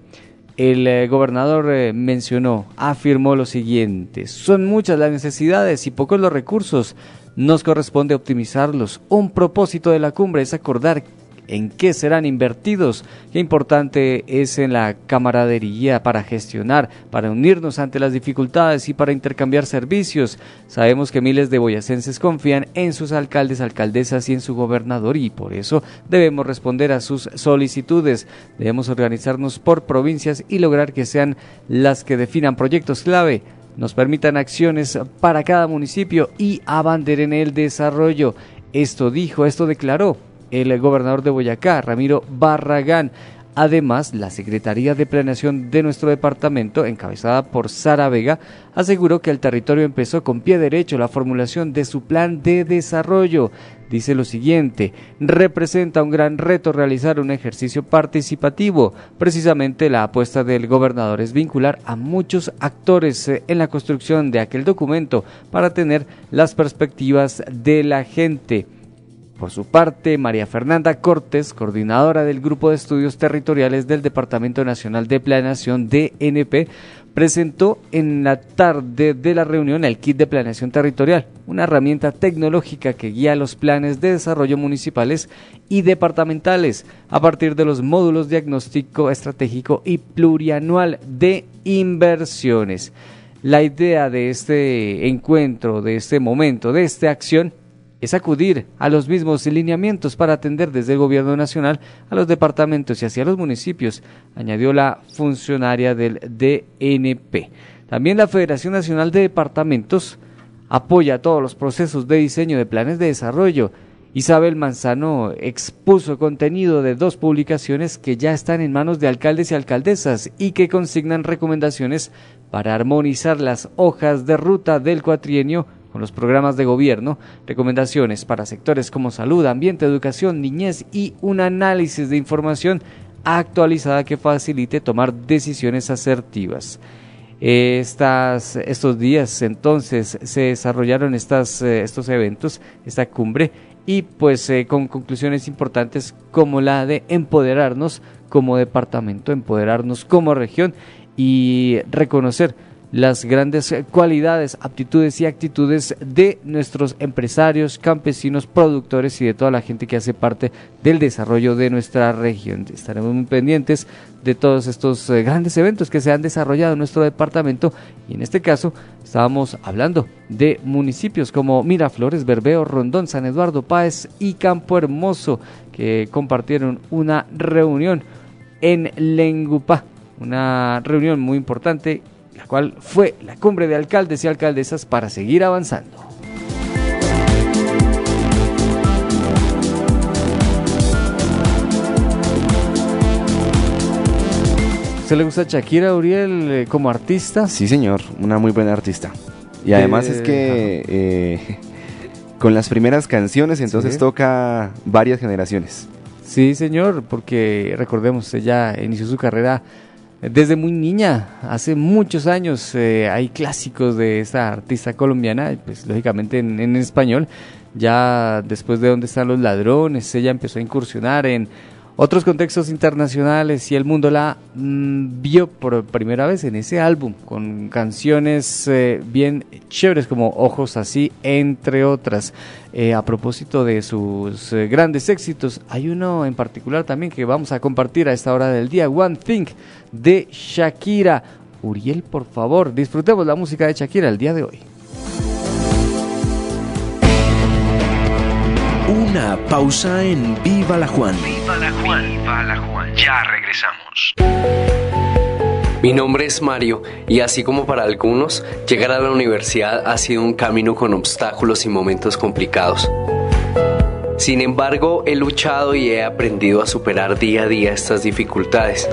El eh, gobernador eh, mencionó, afirmó lo siguiente, son muchas las necesidades y pocos los recursos, nos corresponde optimizarlos. Un propósito de la cumbre es acordar en qué serán invertidos. Qué importante es en la camaradería para gestionar, para unirnos ante las dificultades y para intercambiar servicios. Sabemos que miles de boyacenses confían en sus alcaldes, alcaldesas y en su gobernador y por eso debemos responder a sus solicitudes. Debemos organizarnos por provincias y lograr que sean las que definan proyectos clave nos permitan acciones para cada municipio y abanderen el desarrollo. Esto dijo, esto declaró el gobernador de Boyacá, Ramiro Barragán. Además, la Secretaría de Planeación de nuestro departamento, encabezada por Sara Vega, aseguró que el territorio empezó con pie derecho la formulación de su plan de desarrollo. Dice lo siguiente, representa un gran reto realizar un ejercicio participativo. Precisamente la apuesta del gobernador es vincular a muchos actores eh, en la construcción de aquel documento para tener las perspectivas de la gente. Por su parte, María Fernanda Cortés, coordinadora del Grupo de Estudios Territoriales del Departamento Nacional de Planeación DNP, presentó en la tarde de la reunión el kit de planeación territorial, una herramienta tecnológica que guía los planes de desarrollo municipales y departamentales a partir de los módulos diagnóstico estratégico y plurianual de inversiones. La idea de este encuentro, de este momento, de esta acción es acudir a los mismos lineamientos para atender desde el Gobierno Nacional a los departamentos y hacia los municipios, añadió la funcionaria del DNP. También la Federación Nacional de Departamentos apoya todos los procesos de diseño de planes de desarrollo. Isabel Manzano expuso contenido de dos publicaciones que ya están en manos de alcaldes y alcaldesas y que consignan recomendaciones para armonizar las hojas de ruta del cuatrienio con los programas de gobierno, recomendaciones para sectores como salud, ambiente, educación, niñez y un análisis de información actualizada que facilite tomar decisiones asertivas. Estas, estos días entonces se desarrollaron estas, eh, estos eventos, esta cumbre, y pues eh, con conclusiones importantes como la de empoderarnos como departamento, empoderarnos como región y reconocer las grandes cualidades, aptitudes y actitudes de nuestros empresarios, campesinos, productores y de toda la gente que hace parte del desarrollo de nuestra región. Estaremos muy pendientes de todos estos eh, grandes eventos que se han desarrollado en nuestro departamento y en este caso estábamos hablando de municipios como Miraflores, Berbeo, Rondón, San Eduardo, Páez y Campo Hermoso que compartieron una reunión en Lengupá, una reunión muy importante la cual fue la cumbre de alcaldes y alcaldesas para seguir avanzando. ¿Se le gusta Shakira Uriel eh, como artista? Sí, señor, una muy buena artista. Y además es que eh, con las primeras canciones entonces toca varias generaciones. Sí, señor, porque recordemos, ella inició su carrera desde muy niña, hace muchos años, eh, hay clásicos de esta artista colombiana, pues lógicamente en, español. Ya después de Dónde están los ladrones, ella empezó a incursionar en otros contextos internacionales y el mundo la mm, vio por primera vez en ese álbum con canciones eh, bien chéveres como Ojos así, entre otras. Eh, a propósito de sus grandes éxitos, hay uno en particular también que vamos a compartir a esta hora del día, One Thing de Shakira. Uriel, por favor, disfrutemos la música de Shakira el día de hoy. Una pausa en Viva la Juan. Viva la Juan. Viva la Juan. Ya regresamos. Mi nombre es Mario y así como para algunos, llegar a la universidad ha sido un camino con obstáculos y momentos complicados. Sin embargo, he luchado y he aprendido a superar día a día estas dificultades.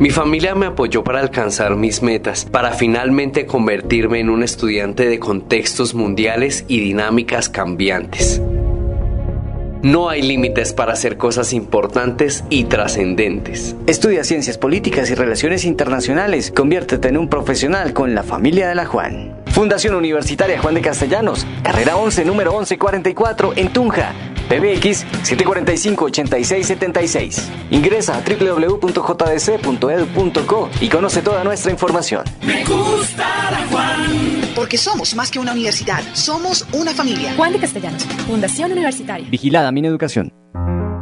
Mi familia me apoyó para alcanzar mis metas, para finalmente convertirme en un estudiante de contextos mundiales y dinámicas cambiantes. No hay límites para hacer cosas importantes y trascendentes. Estudia ciencias políticas y relaciones internacionales. Conviértete en un profesional con la familia de la Juan. Fundación Universitaria Juan de Castellanos, carrera 11, número 1144 en Tunja. PBX 745-8676. Ingresa a www.jdc.edu.co y conoce toda nuestra información. Me gusta la Juan. Porque somos más que una universidad, somos una familia. Juan de Castellanos, Fundación Universitaria. Vigilada mi educación.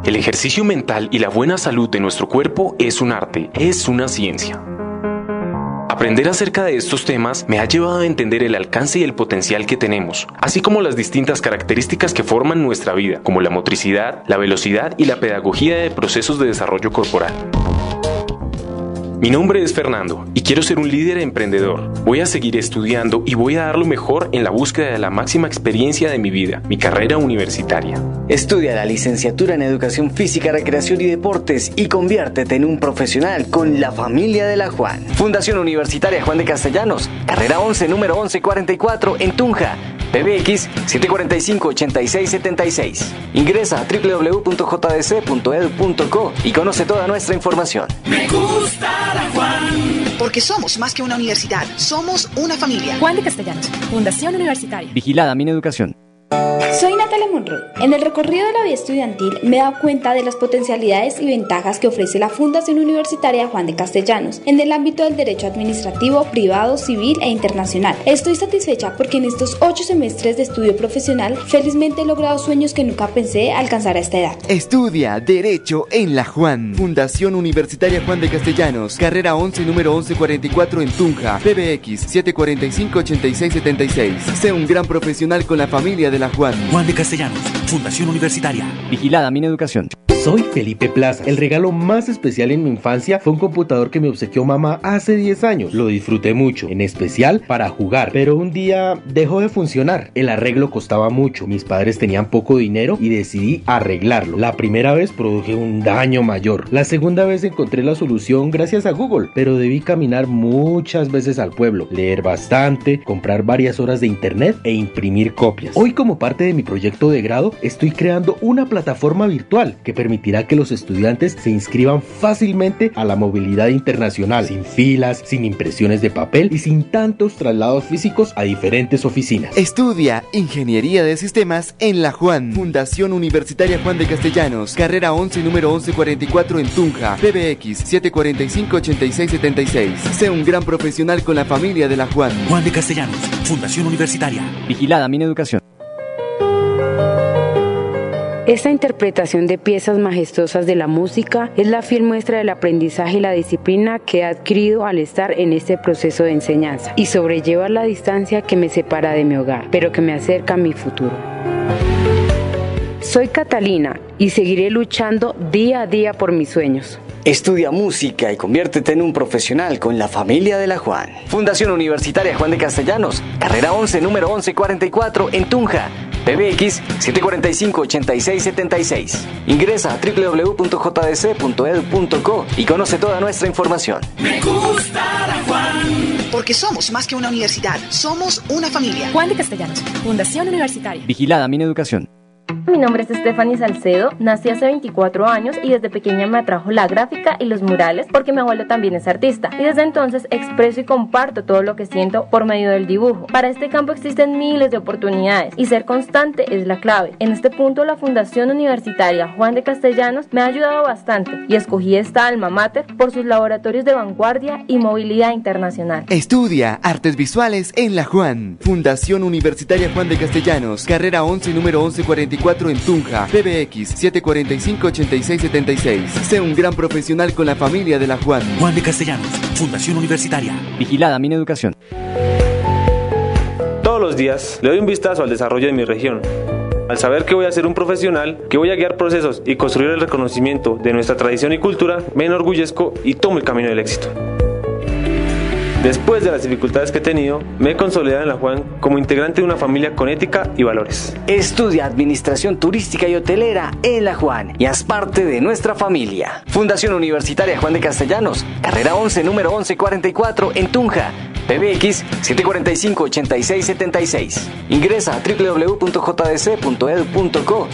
El ejercicio mental y la buena salud de nuestro cuerpo es un arte, es una ciencia. Aprender acerca de estos temas me ha llevado a entender el alcance y el potencial que tenemos, así como las distintas características que forman nuestra vida, como la motricidad, la velocidad y la pedagogía de procesos de desarrollo corporal. Mi nombre es Fernando y quiero ser un líder emprendedor. Voy a seguir estudiando y voy a dar lo mejor en la búsqueda de la máxima experiencia de mi vida, mi carrera universitaria. Estudia la licenciatura en Educación Física, Recreación y Deportes y conviértete en un profesional con la familia de la Juan. Fundación Universitaria Juan de Castellanos, carrera 11, número 1144 en Tunja. PBX 745-8676. Ingresa a www.jdc.edu.co y conoce toda nuestra información. Me gusta Juan. Porque somos más que una universidad, somos una familia. Juan de Castellanos, Fundación Universitaria. Vigilada mi educación. Soy Natalia Monroy. En el recorrido de la vida estudiantil me he dado cuenta de las potencialidades y ventajas que ofrece la Fundación Universitaria Juan de Castellanos en el ámbito del derecho administrativo, privado, civil e internacional. Estoy satisfecha porque en estos ocho semestres de estudio profesional felizmente he logrado sueños que nunca pensé alcanzar a esta edad. Estudia Derecho en la Juan. Fundación Universitaria Juan de Castellanos. Carrera 11, número 1144 en Tunja. PBX 745-8676. Sé un gran profesional con la familia de la Juan. Juan de Castellanos, Fundación Universitaria. Vigilada mi educación. Soy Felipe Plaza. El regalo más especial en mi infancia fue un computador que me obsequió mamá hace 10 años. Lo disfruté mucho, en especial para jugar, pero un día dejó de funcionar. El arreglo costaba mucho, mis padres tenían poco dinero y decidí arreglarlo. La primera vez produje un daño mayor. La segunda vez encontré la solución gracias a Google, pero debí caminar muchas veces al pueblo, leer bastante, comprar varias horas de internet e imprimir copias. Hoy como parte de mi proyecto de grado estoy creando una plataforma virtual que permitirá que los estudiantes se inscriban fácilmente a la movilidad internacional, sin filas, sin impresiones de papel y sin tantos traslados físicos a diferentes oficinas. Estudia Ingeniería de Sistemas en la Juan, Fundación Universitaria Juan de Castellanos, carrera 11, número 1144 en Tunja, PBX 745-8676. Sé un gran profesional con la familia de la Juan. Juan de Castellanos, Fundación Universitaria. Vigilada mi educación. Esta interpretación de piezas majestuosas de la música es la fiel muestra del aprendizaje y la disciplina que he adquirido al estar en este proceso de enseñanza y sobrellevar la distancia que me separa de mi hogar, pero que me acerca a mi futuro. Soy Catalina y seguiré luchando día a día por mis sueños. Estudia música y conviértete en un profesional con la familia de la Juan. Fundación Universitaria Juan de Castellanos, carrera 11, número 1144 en Tunja. PBX 745-8676. Ingresa a www.jdc.edu.co y conoce toda nuestra información. Me gusta la Juan. Porque somos más que una universidad, somos una familia. Juan de Castellanos, Fundación Universitaria. Vigilada mi educación. Mi nombre es Stephanie Salcedo, nací hace 24 años y desde pequeña me atrajo la gráfica y los murales porque mi abuelo también es artista y desde entonces expreso y comparto todo lo que siento por medio del dibujo. Para este campo existen miles de oportunidades y ser constante es la clave. En este punto la Fundación Universitaria Juan de Castellanos me ha ayudado bastante y escogí esta alma mater por sus laboratorios de vanguardia y movilidad internacional. Estudia Artes Visuales en la Juan, Fundación Universitaria Juan de Castellanos, carrera 11 número 1144 en Tunja, PBX 745-8676. Sé un gran profesional con la familia de la Juan. Juan de Castellanos, Fundación Universitaria. Vigilada mi educación. Todos los días le doy un vistazo al desarrollo de mi región. Al saber que voy a ser un profesional, que voy a guiar procesos y construir el reconocimiento de nuestra tradición y cultura, me enorgullezco y tomo el camino del éxito. Después de las dificultades que he tenido, me he consolidado en la Juan como integrante de una familia con ética y valores. Estudia Administración Turística y Hotelera en la Juan y haz parte de nuestra familia. Fundación Universitaria Juan de Castellanos, carrera 11, número 1144 en Tunja. PBX 745-8676. Ingresa a www.jdc.edu.co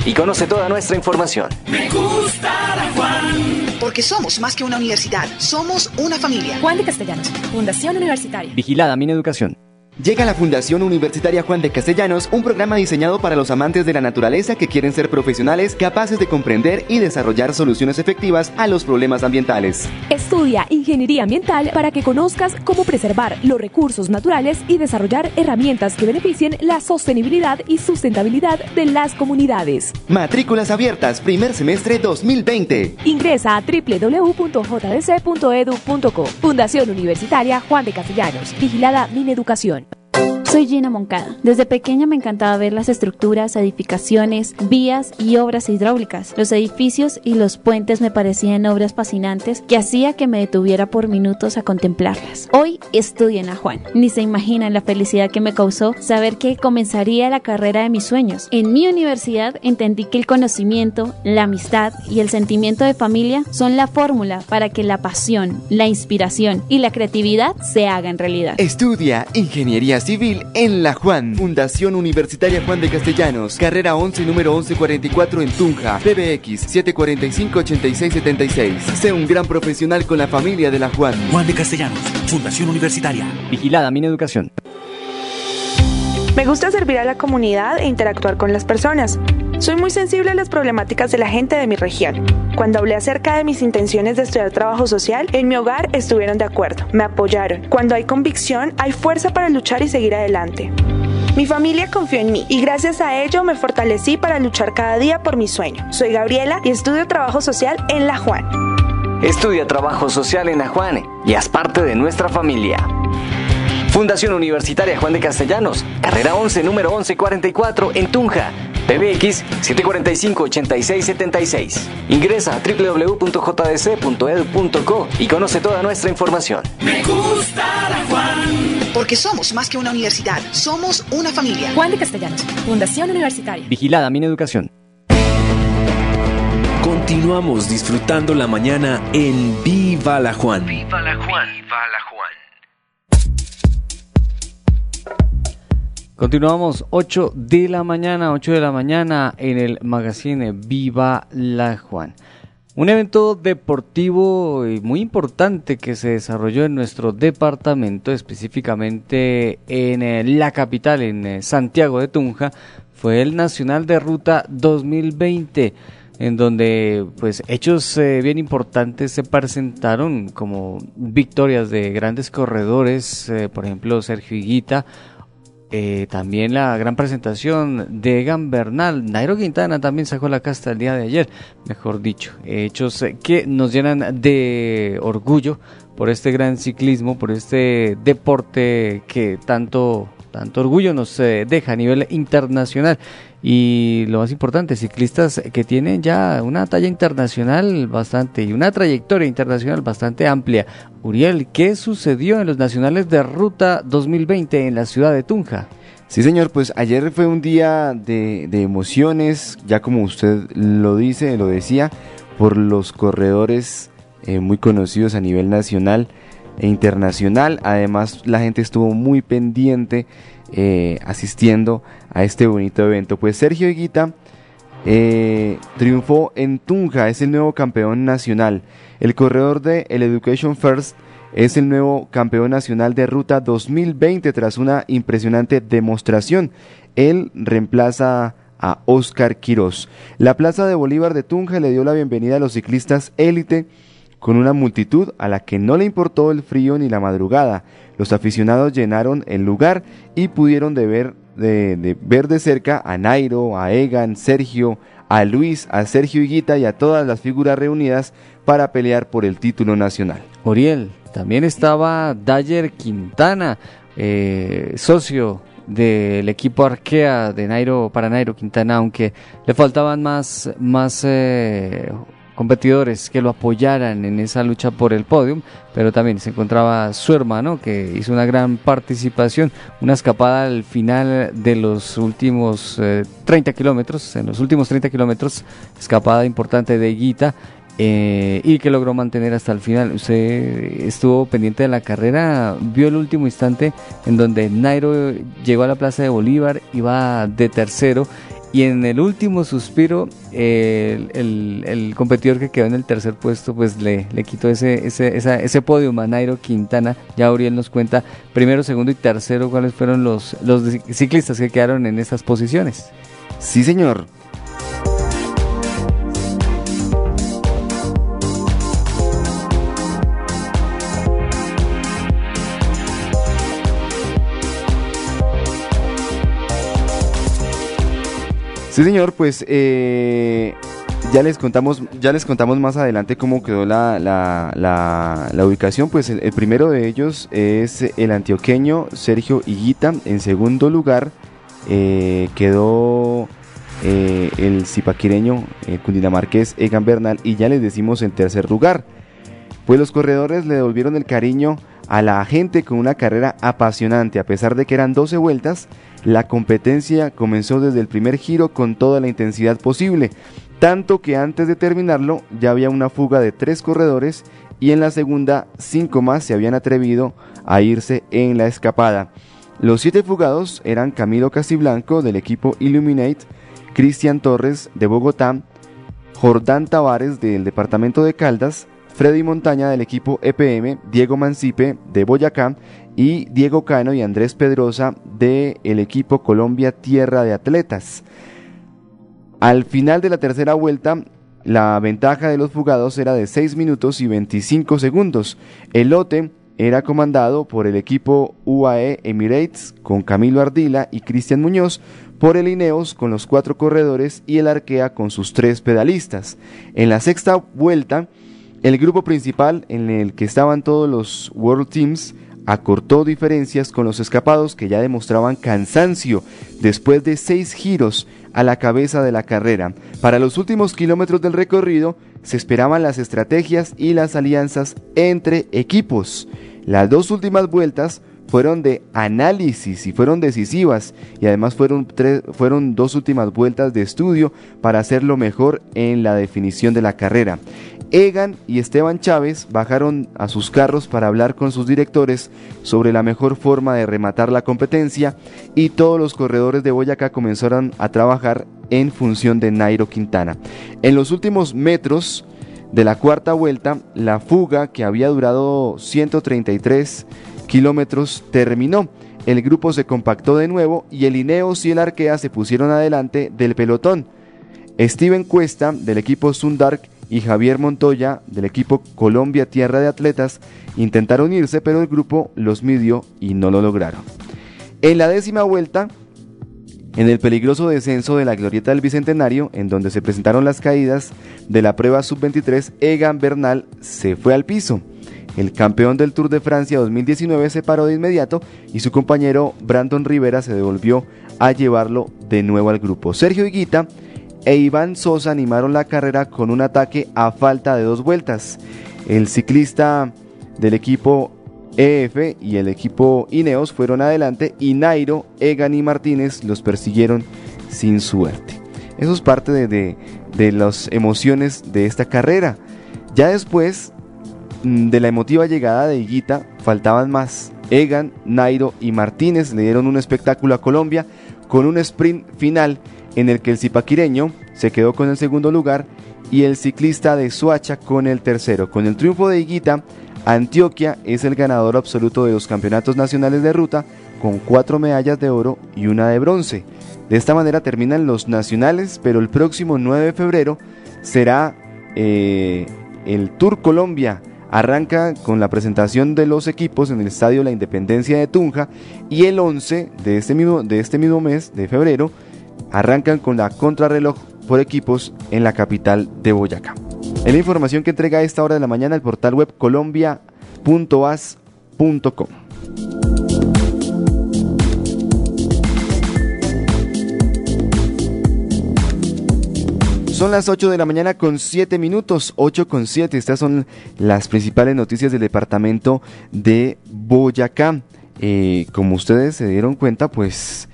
y conoce toda nuestra información. Me gusta la Juan. Porque somos más que una universidad, somos una familia. Juan de Castellanos, Fundación Universitaria. Vigilada mi educación. Llega a la Fundación Universitaria Juan de Castellanos un programa diseñado para los amantes de la naturaleza que quieren ser profesionales capaces de comprender y desarrollar soluciones efectivas a los problemas ambientales. Estudia ingeniería ambiental para que conozcas cómo preservar los recursos naturales y desarrollar herramientas que beneficien la sostenibilidad y sustentabilidad de las comunidades. Matrículas abiertas, primer semestre 2020. Ingresa a www.jdc.edu.co. Fundación Universitaria Juan de Castellanos. Vigilada Mineducación. Soy Gina Moncada. Desde pequeña me encantaba ver las estructuras, edificaciones, vías y obras hidráulicas. Los edificios y los puentes me parecían obras fascinantes que hacía que me detuviera por minutos a contemplarlas. Hoy estudio en la Juan. Ni se imaginan la felicidad que me causó saber que comenzaría la carrera de mis sueños. En mi universidad entendí que el conocimiento, la amistad y el sentimiento de familia son la fórmula para que la pasión, la inspiración y la creatividad se hagan realidad. Estudia Ingeniería Civil en La Juan, Fundación Universitaria Juan de Castellanos, carrera 11, número 1144 en Tunja, PBX 745-8676. Sé un gran profesional con la familia de La Juan. Juan de Castellanos, Fundación Universitaria. Vigilada mi educación. Me gusta servir a la comunidad e interactuar con las personas. Soy muy sensible a las problemáticas de la gente de mi región. Cuando hablé acerca de mis intenciones de estudiar trabajo social, en mi hogar estuvieron de acuerdo, me apoyaron. Cuando hay convicción, hay fuerza para luchar y seguir adelante. Mi familia confió en mí y gracias a ello me fortalecí para luchar cada día por mi sueño. Soy Gabriela y estudio trabajo social en La Juan. Estudia trabajo social en La Juan y haz parte de nuestra familia. Fundación Universitaria Juan de Castellanos, carrera 11, número 1144 en Tunja. PBX 745-8676. Ingresa a www.jdc.edu.co y conoce toda nuestra información. Me gusta la Juan. Porque somos más que una universidad, somos una familia. Juan de Castellanos, Fundación Universitaria. Vigilada mi educación. Continuamos disfrutando la mañana en Viva la Juan. Viva la Juan. Viva la Juan. Continuamos 8 de la mañana, 8 de la mañana en el magazine Viva la Juan. Un evento deportivo muy importante que se desarrolló en nuestro departamento, específicamente en eh, la capital, en eh, Santiago de Tunja, fue el Nacional de Ruta 2020 en donde pues hechos eh, bien importantes se presentaron como victorias de grandes corredores, por ejemplo Sergio Higuita eh, también la gran presentación de Egan Bernal. Nairo Quintana también sacó la casta el día de ayer, mejor dicho. Hechos que nos llenan de orgullo por este gran ciclismo, por este deporte que tanto, tanto orgullo nos eh, deja a nivel internacional. Y lo más importante, ciclistas que tienen ya una talla internacional bastante y una trayectoria internacional bastante amplia. Uriel, ¿qué sucedió en los nacionales de Ruta 2020 en la ciudad de Tunja? Sí, señor, pues ayer fue un día de, emociones, ya como usted lo dice, lo decía, por los corredores eh, muy conocidos a nivel nacional e internacional. Además, la gente estuvo muy pendiente eh, asistiendo a este bonito evento. Pues Sergio Higuita eh, triunfó en Tunja, es el nuevo campeón nacional. El corredor de el Education First es el nuevo campeón nacional de ruta 2020 tras una impresionante demostración. Él reemplaza a Oscar Quirós. La Plaza de Bolívar de Tunja le dio la bienvenida a los ciclistas élite con una multitud a la que no le importó el frío ni la madrugada. Los aficionados llenaron el lugar y pudieron de ver de, ver de cerca a Nairo, a Egan, Sergio, a Luis, a Sergio Higuita y a todas las figuras reunidas para pelear por el título nacional. Oriel, también estaba Dayer Quintana, eh, socio del equipo Arkea de Nairo para Nairo Quintana, aunque le faltaban más, más eh, competidores que lo apoyaran en esa lucha por el podium, pero también se encontraba su hermano que hizo una gran participación, una escapada al final de los últimos 30 eh, kilómetros, en los últimos 30 kilómetros, escapada importante de Guita eh, y que logró mantener hasta el final. Usted estuvo pendiente de la carrera, vio el último instante en donde Nairo llegó a la Plaza de Bolívar, iba de tercero y en el último suspiro el, el, competidor que quedó en el tercer puesto pues le, le quitó ese, ese, ese podio a Nairo Quintana. Ya Uriel nos cuenta primero, segundo y tercero cuáles fueron los, los ciclistas que quedaron en estas posiciones. Sí, señor. Sí, señor, pues eh, ya les contamos, ya les contamos más adelante cómo quedó la, la, ubicación. Pues el, primero de ellos es el antioqueño Sergio Higuita. En segundo lugar eh, quedó eh, el zipaquireño el cundinamarqués Egan Bernal. Y ya les decimos en tercer lugar. Pues los corredores le devolvieron el cariño a la gente con una carrera apasionante. A pesar de que eran 12 vueltas, la competencia comenzó desde el primer giro con toda la intensidad posible, tanto que antes de terminarlo ya había una fuga de tres corredores y en la segunda cinco más se habían atrevido a irse en la escapada. Los siete fugados eran Camilo Castiblanco del equipo Illuminate, Cristian Torres de Bogotá, Jordán Tavares del departamento de Caldas, Freddy Montaña del equipo EPM, Diego Mancipe de Boyacá y Diego Cano y Andrés Pedrosa del el equipo Colombia Tierra de Atletas. Al final de la tercera vuelta, la ventaja de los fugados era de 6 minutos y 25 segundos. El lote era comandado por el equipo UAE Emirates con Camilo Ardila y Cristian Muñoz, por el Ineos con los cuatro corredores y el Arkea con sus tres pedalistas. En la sexta vuelta, el grupo principal en el que estaban todos los World Teams acortó diferencias con los escapados que ya demostraban cansancio después de seis giros a la cabeza de la carrera. Para los últimos kilómetros del recorrido se esperaban las estrategias y las alianzas entre equipos. Las dos últimas vueltas fueron de análisis y fueron decisivas y además fueron, fueron dos últimas vueltas de estudio para hacerlo mejor en la definición de la carrera. Egan y Esteban Chávez bajaron a sus carros para hablar con sus directores sobre la mejor forma de rematar la competencia y todos los corredores de Boyacá comenzaron a trabajar en función de Nairo Quintana. En los últimos metros de la cuarta vuelta, la fuga que había durado 133 kilómetros terminó. El grupo se compactó de nuevo y el Ineos y el Arkea se pusieron adelante del pelotón. Steven Cuesta del equipo Sundark y Javier Montoya del equipo Colombia Tierra de Atletas intentaron irse, pero el grupo los midió y no lo lograron. En la décima vuelta, en el peligroso descenso de la Glorieta del Bicentenario, en donde se presentaron las caídas de la prueba sub-23, Egan Bernal se fue al piso. El campeón del Tour de Francia 2019 se paró de inmediato y su compañero Brandon Rivera se devolvió a llevarlo de nuevo al grupo. Sergio Higuita e Iván Sosa animaron la carrera con un ataque a falta de dos vueltas. El ciclista del equipo EF y el equipo Ineos fueron adelante y Nairo, Egan y Martínez los persiguieron sin suerte. Eso es parte de, de las emociones de esta carrera. Ya después mm, de la emotiva llegada de Higuita, faltaban más. Egan, Nairo y Martínez le dieron un espectáculo a Colombia con un sprint final en el que el zipaquireño se quedó con el segundo lugar y el ciclista de Suacha con el tercero. Con el triunfo de Higuita, Antioquia es el ganador absoluto de los campeonatos nacionales de ruta con cuatro medallas de oro y una de bronce. De esta manera terminan los nacionales, pero el próximo 9 de febrero será eh, el Tour Colombia. Arranca con la presentación de los equipos en el Estadio La Independencia de Tunja y el 11 de este mismo, de este mismo mes de febrero arrancan con la contrarreloj por equipos en la capital de Boyacá. En la información que entrega a esta hora de la mañana el portal web colombia.as.com. Son las 8 de la mañana con 7 minutos, 8 con 7. Estas son las principales noticias del departamento de Boyacá. Eh, como ustedes se dieron cuenta, pues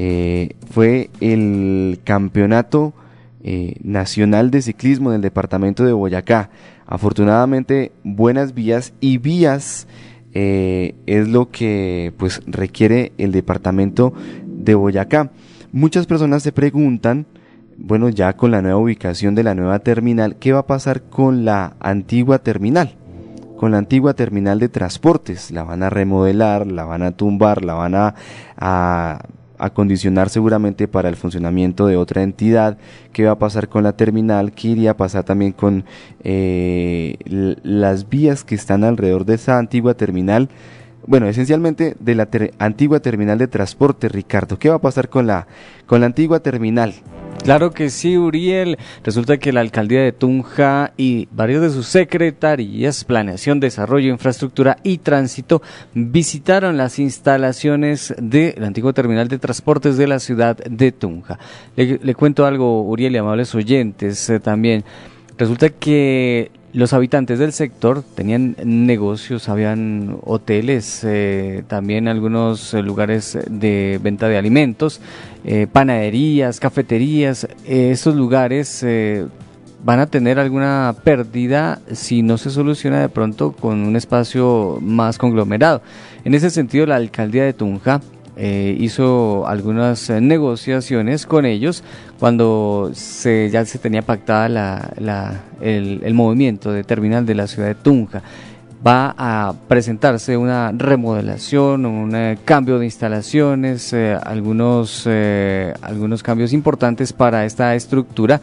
eh, fue el campeonato eh, nacional de ciclismo en el departamento de Boyacá. Afortunadamente, buenas vías y vías eh, es lo que pues requiere el departamento de Boyacá. Muchas personas se preguntan, bueno, ya con la nueva ubicación de la nueva terminal, ¿qué va a pasar con la antigua terminal? Con la antigua terminal de transportes, la van a remodelar, la van a tumbar, la van a, a acondicionar seguramente para el funcionamiento de otra entidad, qué va a pasar con la terminal, qué iría a pasar también con eh, las vías que están alrededor de esa antigua terminal, bueno, esencialmente de la antigua terminal de transporte, Ricardo, ¿qué va a pasar con la, con la antigua terminal? Claro que sí, Uriel. Resulta que la alcaldía de Tunja y varios de sus secretarías, Planeación, Desarrollo, Infraestructura y Tránsito, visitaron las instalaciones del antiguo terminal de transportes de la ciudad de Tunja. Le, cuento algo, Uriel y amables oyentes, eh, también. Resulta que los habitantes del sector tenían negocios, habían hoteles, eh, también algunos eh, lugares de venta de alimentos, eh, panaderías, cafeterías. estos lugares van a tener alguna pérdida si no se soluciona de pronto con un espacio más conglomerado. En ese sentido, la alcaldía de Tunja eh, hizo algunas eh, negociaciones con ellos cuando se, ya se tenía pactada la, el, movimiento de terminal de la ciudad de Tunja. Va a presentarse una remodelación, un eh, cambio de instalaciones, algunos, algunos cambios importantes para esta estructura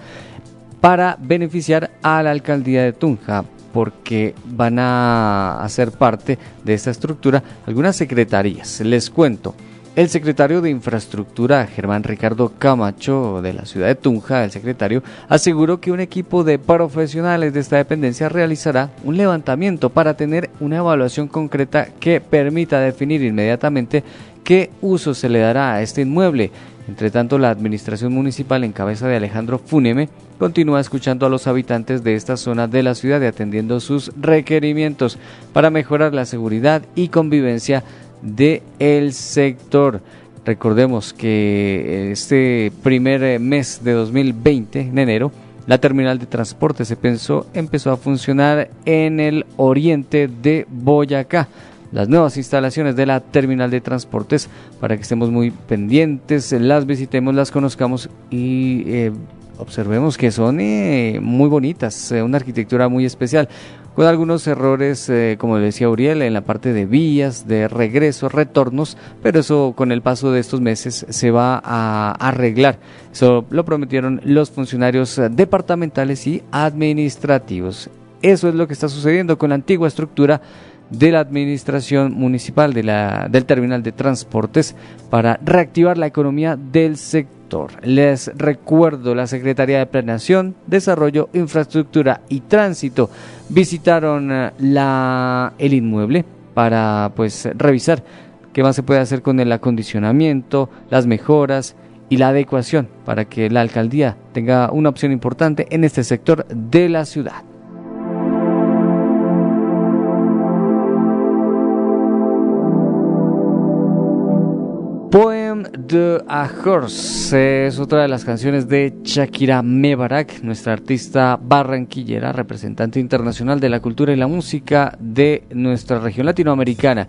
para beneficiar a la alcaldía de Tunja porque van a hacer parte de esta estructura algunas secretarías. Les cuento. El secretario de Infraestructura, Germán Ricardo Camacho, de la ciudad de Tunja, el secretario, aseguró que un equipo de profesionales de esta dependencia realizará un levantamiento para tener una evaluación concreta que permita definir inmediatamente qué uso se le dará a este inmueble. Entre tanto, la administración municipal en cabeza de Alejandro Funeme continúa escuchando a los habitantes de esta zona de la ciudad y atendiendo sus requerimientos para mejorar la seguridad y convivencia del el sector. Recordemos que este primer mes de 2020, en enero, la terminal de transporte se pensó, empezó a funcionar en el oriente de Boyacá. Las nuevas instalaciones de la terminal de transportes para que estemos muy pendientes, las visitemos, las conozcamos y eh, observemos que son eh, muy bonitas, eh, una arquitectura muy especial con algunos errores, eh, como decía Uriel, en la parte de vías, de regreso, retornos, pero eso con el paso de estos meses se va a arreglar. Eso lo prometieron los funcionarios departamentales y administrativos. Eso es lo que está sucediendo con la antigua estructura de la administración municipal de la, del terminal de transportes para reactivar la economía del sector les recuerdo, la Secretaría de Planeación, Desarrollo, Infraestructura y Tránsito visitaron eh, la, el inmueble para pues revisar qué más se puede hacer con el acondicionamiento, las mejoras y la adecuación para que la alcaldía tenga una opción importante en este sector de la ciudad. Poem de a Horse es otra de las canciones de Shakira Mebarak, nuestra artista barranquillera, representante internacional de la cultura y la música de nuestra región latinoamericana.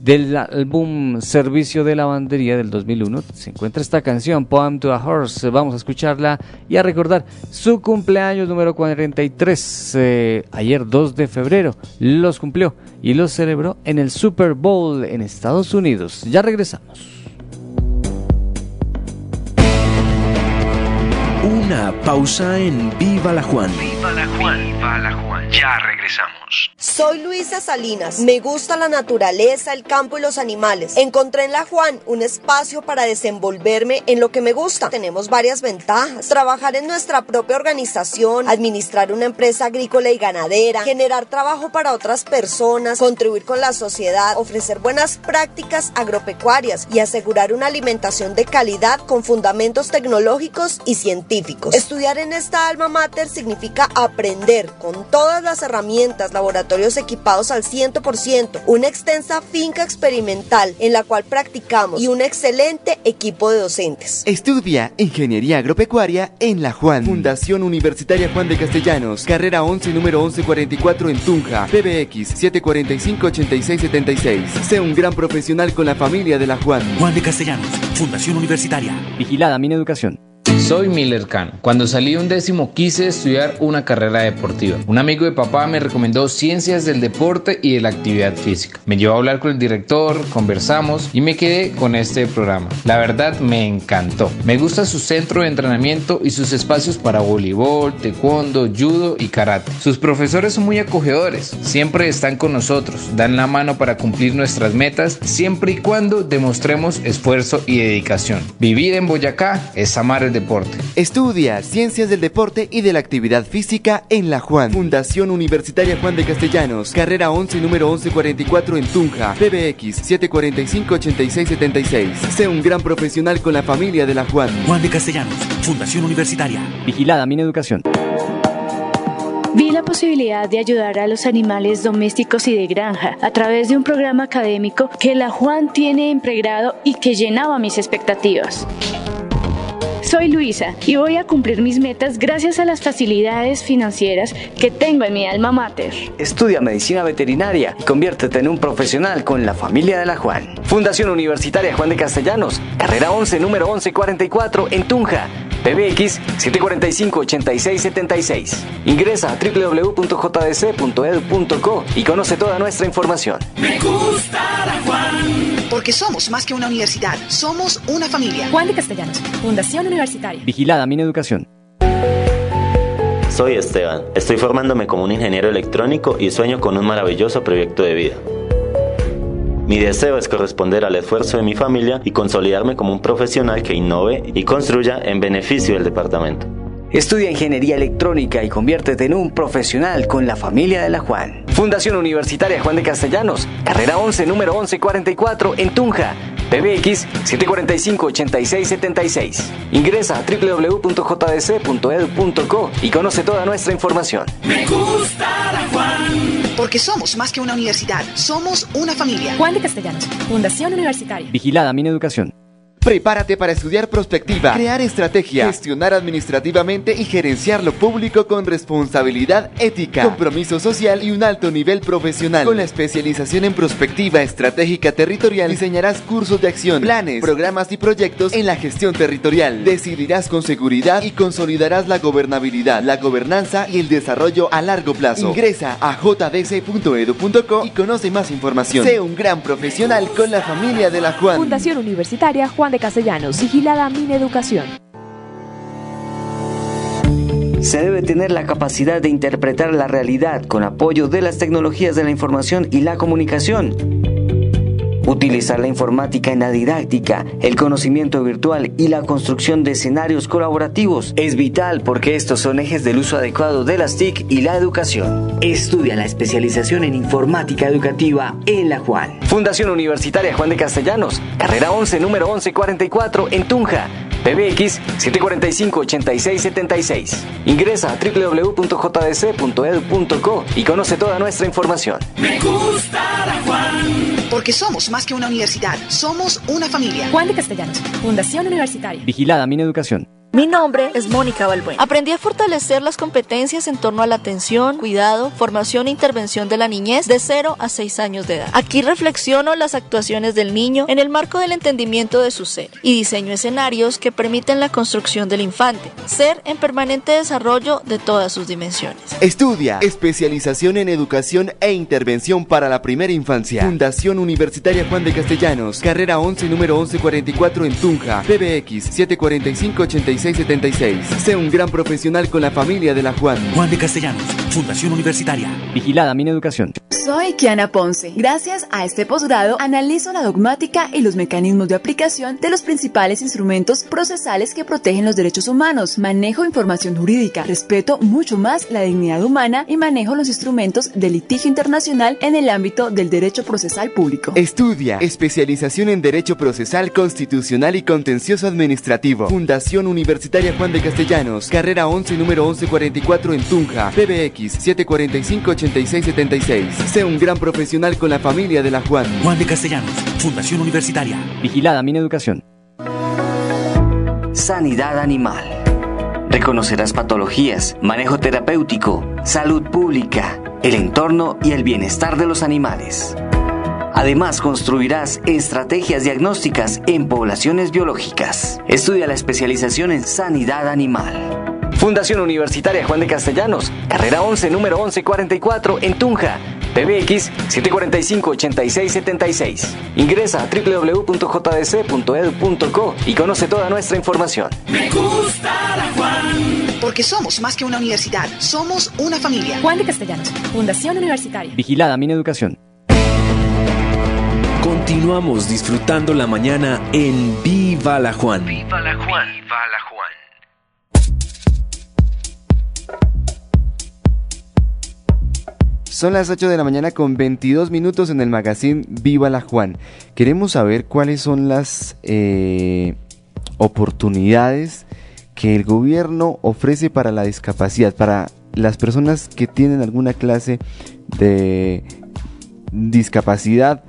Del álbum Servicio de Lavandería del 2001 se encuentra esta canción, Poem to a Horse. Vamos a escucharla y a recordar su cumpleaños número 43. Eh, ayer 2 de febrero los cumplió y los celebró en el Super Bowl en Estados Unidos. Ya regresamos. Una pausa en Viva la Juan. Viva la Juan. Viva la Juan. Ya regresamos. Soy Luisa Salinas. Me gusta la naturaleza, el campo y los animales. Encontré en La Juan un espacio para desenvolverme en lo que me gusta. Tenemos varias ventajas. Trabajar en nuestra propia organización, administrar una empresa agrícola y ganadera, generar trabajo para otras personas, contribuir con la sociedad, ofrecer buenas prácticas agropecuarias y asegurar una alimentación de calidad con fundamentos tecnológicos y científicos. Estudiar en esta alma mater significa aprender con todas las herramientas, laboratorios laboratorios equipados al 100%, una extensa finca experimental en la cual practicamos y un excelente equipo de docentes. Estudia Ingeniería Agropecuaria en La Juan. Fundación Universitaria Juan de Castellanos. Carrera 11, número 1144 en Tunja. PBX 745-8676. Sé un gran profesional con la familia de La Juan. Juan de Castellanos, Fundación Universitaria. Vigilada mi educación. Soy Miller Cano. Cuando salí un décimo quise estudiar una carrera deportiva. Un amigo de papá me recomendó ciencias del deporte y de la actividad física. Me llevó a hablar con el director, conversamos y me quedé con este programa. La verdad me encantó. Me gusta su centro de entrenamiento y sus espacios para voleibol, taekwondo, judo y karate. Sus profesores son muy acogedores. Siempre están con nosotros, dan la mano para cumplir nuestras metas siempre y cuando demostremos esfuerzo y dedicación. Vivir en Boyacá es amar el deporte. Estudia Ciencias del Deporte y de la Actividad Física en La Juan. Fundación Universitaria Juan de Castellanos. Carrera 11, número 1144 en Tunja. PBX 745-8676. Sé un gran profesional con la familia de La Juan. Juan de Castellanos, Fundación Universitaria. Vigilada mi educación. Vi la posibilidad de ayudar a los animales domésticos y de granja a través de un programa académico que la Juan tiene impregnado y que llenaba mis expectativas. Soy Luisa y voy a cumplir mis metas gracias a las facilidades financieras que tengo en mi alma mater. Estudia medicina veterinaria y conviértete en un profesional con la familia de la Juan. Fundación Universitaria Juan de Castellanos, carrera 11, número 1144 en Tunja. PBX 745-8676. Ingresa a www.jdc.edu.co y conoce toda nuestra información. Me gusta la Juan. Porque somos más que una universidad, somos una familia. Juan de Castellanos, Fundación Universitaria. Vigilada mi educación. Soy Esteban, estoy formándome como un ingeniero electrónico y sueño con un maravilloso proyecto de vida. Mi deseo es corresponder al esfuerzo de mi familia y consolidarme como un profesional que innove y construya en beneficio del departamento. Estudia ingeniería electrónica y conviértete en un profesional con la familia de la Juan. Fundación Universitaria Juan de Castellanos, carrera 11, número 1144 en Tunja. PBX 745-8676. Ingresa a www.jdc.edu.co y conoce toda nuestra información. Me gusta la Juan. Porque somos más que una universidad, somos una familia. Juan de Castellanos, Fundación Universitaria. Vigilada mi educación. Prepárate para estudiar prospectiva, crear estrategia, gestionar administrativamente y gerenciar lo público con responsabilidad ética, compromiso social y un alto nivel profesional. Con la especialización en prospectiva estratégica territorial, diseñarás cursos de acción, planes, programas y proyectos en la gestión territorial. Decidirás con seguridad y consolidarás la gobernabilidad, la gobernanza y el desarrollo a largo plazo. Ingresa a jdc.edu.co y conoce más información. Sé un gran profesional con la familia de la Juan. Fundación Universitaria Juan de Castellanos, vigilada Min Educación. Se debe tener la capacidad de interpretar la realidad con apoyo de las tecnologías de la información y la comunicación. Utilizar la informática en la didáctica, el conocimiento virtual y la construcción de escenarios colaborativos es vital porque estos son ejes del uso adecuado de las TIC y la educación. Estudia la especialización en informática educativa en la Juan. Fundación Universitaria Juan de Castellanos, carrera 11, número 1144 en Tunja. PBX 745-8676. Ingresa a www.jdc.edu.co y conoce toda nuestra información. Me gusta la Juan. Porque somos más que una universidad, somos una familia. Juan de Castellanos, Fundación Universitaria. Vigilada mi educación. Mi nombre es Mónica Balbuena. Aprendí a fortalecer las competencias en torno a la atención, cuidado, formación e intervención de la niñez de 0 a 6 años de edad. Aquí reflexiono las actuaciones del niño en el marco del entendimiento de su ser y diseño escenarios que permiten la construcción del infante, ser en permanente desarrollo de todas sus dimensiones. Estudia especialización en educación e intervención para la primera infancia. Fundación Universitaria Juan de Castellanos, carrera 11, número 1144 en Tunja. PBX 745 86 76. Sé un gran profesional con la familia de la Juan. Juan de Castellanos, Fundación Universitaria. Vigilada mi educación. Soy Kiana Ponce. Gracias a este posgrado analizo la dogmática y los mecanismos de aplicación de los principales instrumentos procesales que protegen los derechos humanos. Manejo información jurídica, respeto mucho más la dignidad humana y manejo los instrumentos de litigio internacional en el ámbito del derecho procesal público. Estudia especialización en Derecho Procesal Constitucional y Contencioso Administrativo. Fundación Universitaria Juan de Castellanos. Carrera 11, número 1144 en Tunja. PBX 745-8676. Sé un gran profesional con la familia de la Juan. Juan de Castellanos, Fundación Universitaria. Vigilada mi educación. Sanidad animal. Reconocerás patologías, manejo terapéutico, salud pública, el entorno y el bienestar de los animales. Además, construirás estrategias diagnósticas en poblaciones biológicas. Estudia la especialización en sanidad animal. Fundación Universitaria Juan de Castellanos, carrera 11, número 1144 en Tunja. PBX 745-8676. Ingresa a www.jdc.edu.co y conoce toda nuestra información. Me gusta la Juan. Porque somos más que una universidad, somos una familia. Juan de Castellanos, Fundación Universitaria. Vigilada mi educación. Continuamos disfrutando la mañana en Viva la Juan. Viva la Juan. Viva la Juan. Son las 8 de la mañana con 22 minutos en el magazine Viva la Juan. Queremos saber cuáles son las eh, oportunidades que el gobierno ofrece para la discapacidad, para las personas que tienen alguna clase de discapacidad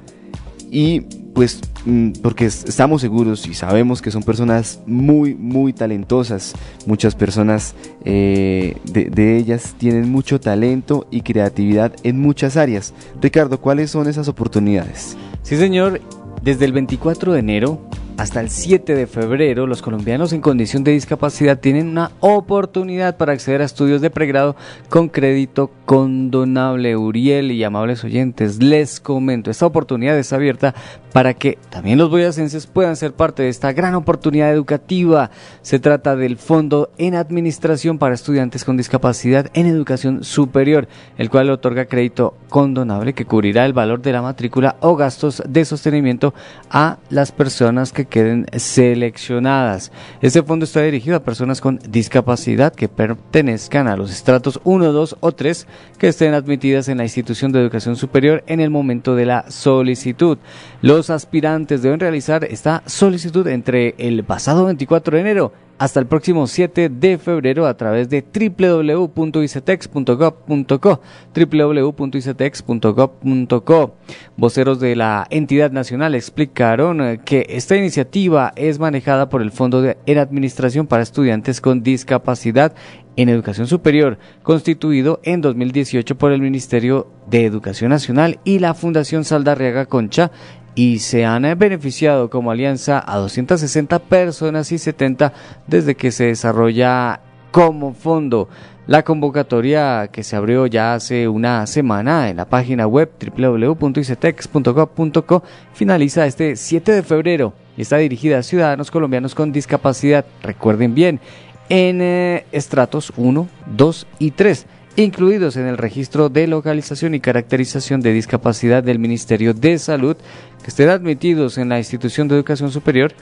y pues mm, porque estamos seguros y sabemos que son personas muy muy talentosas. Muchas personas eh, de, de, ellas tienen mucho talento y creatividad en muchas áreas. Ricardo ¿cuáles son esas oportunidades? Sí señor. Desde el 24 de enero hasta el 7 de febrero, los colombianos en condición de discapacidad tienen una oportunidad para acceder a estudios de pregrado con crédito condonable. Uriel y amables oyentes, les comento, esta oportunidad es abierta para que también los boyacenses puedan ser parte de esta gran oportunidad educativa. Se trata del Fondo en Administración para Estudiantes con Discapacidad en Educación Superior, el cual otorga crédito condonable que cubrirá el valor de la matrícula o gastos de sostenimiento a las personas que queden seleccionadas. Este fondo está dirigido a personas con discapacidad que pertenezcan a los estratos 1, 2 o 3 que estén admitidas en la institución de educación superior en el momento de la solicitud. Los aspirantes deben realizar esta solicitud entre el pasado 24 de enero hasta el próximo 7 de febrero a través de www.icetex.gov.co www.icetex.gov.co Voceros de la entidad nacional explicaron eh, que esta iniciativa es manejada por el Fondo de, en Administración para Estudiantes con Discapacidad en Educación Superior, constituido en 2018 por el Ministerio de Educación Nacional y la Fundación Saldarriaga Concha y se han beneficiado como alianza a 260 personas y 70 desde que se desarrolla como fondo. La convocatoria que se abrió ya hace una semana en la página web www.icetex.gov.co finaliza este 7 de febrero y está dirigida a ciudadanos colombianos con discapacidad. Recuerden bien, en eh, estratos 1, 2 y 3 incluidos en el registro de localización y caracterización de discapacidad del Ministerio de Salud, que estén admitidos en la institución de educación superior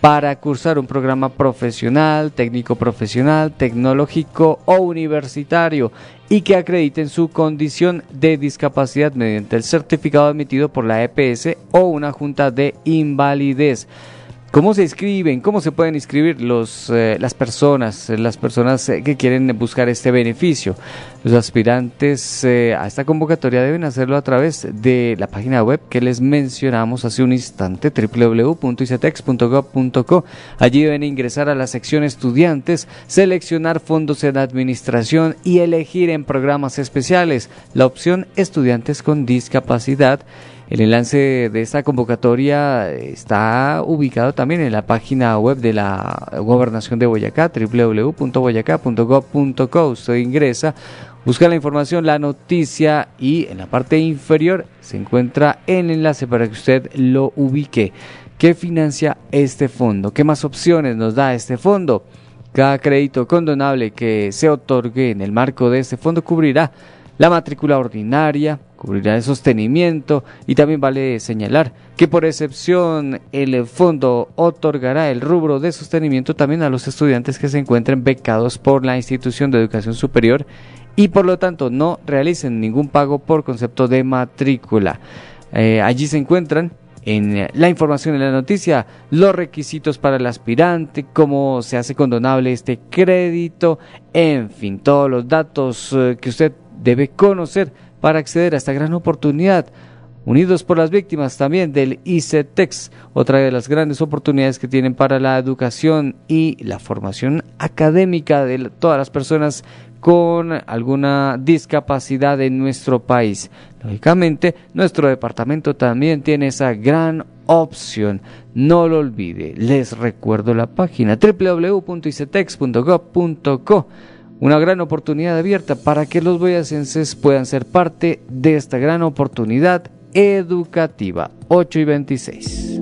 para cursar un programa profesional, técnico profesional, tecnológico o universitario y que acrediten su condición de discapacidad mediante el certificado admitido por la EPS o una junta de invalidez. ¿Cómo se inscriben? ¿Cómo se pueden inscribir los, eh, las personas, las personas eh, que quieren buscar este beneficio? Los aspirantes eh, a esta convocatoria deben hacerlo a través de la página web que les mencionamos hace un instante, www.icetex.gov.co. Allí deben ingresar a la sección estudiantes, seleccionar fondos en administración y elegir en programas especiales la opción estudiantes con discapacidad. El enlace de esta convocatoria está ubicado también en la página web de la Gobernación de Boyacá, www.boyacá.gov.co. Usted ingresa, busca la información, la noticia y en la parte inferior se encuentra el enlace para que usted lo ubique. ¿Qué financia este fondo? ¿Qué más opciones nos da este fondo? Cada crédito condonable que se otorgue en el marco de este fondo cubrirá la matrícula ordinaria, cubrirá el sostenimiento y también vale señalar que por excepción el fondo otorgará el rubro de sostenimiento también a los estudiantes que se encuentren becados por la institución de educación superior y por lo tanto no realicen ningún pago por concepto de matrícula. Eh, allí se encuentran en la información en la noticia los requisitos para el aspirante, cómo se hace condonable este crédito, en fin, todos los datos eh, que usted debe conocer para acceder a esta gran oportunidad. Unidos por las víctimas también del ICETEX, otra de las grandes oportunidades que tienen para la educación y la formación académica de todas las personas con alguna discapacidad en nuestro país. Lógicamente, nuestro departamento también tiene esa gran opción. No lo olvide. Les recuerdo la página www.icetex.gov.co una gran oportunidad abierta para que los boyacenses puedan ser parte de esta gran oportunidad educativa. 8 y 26.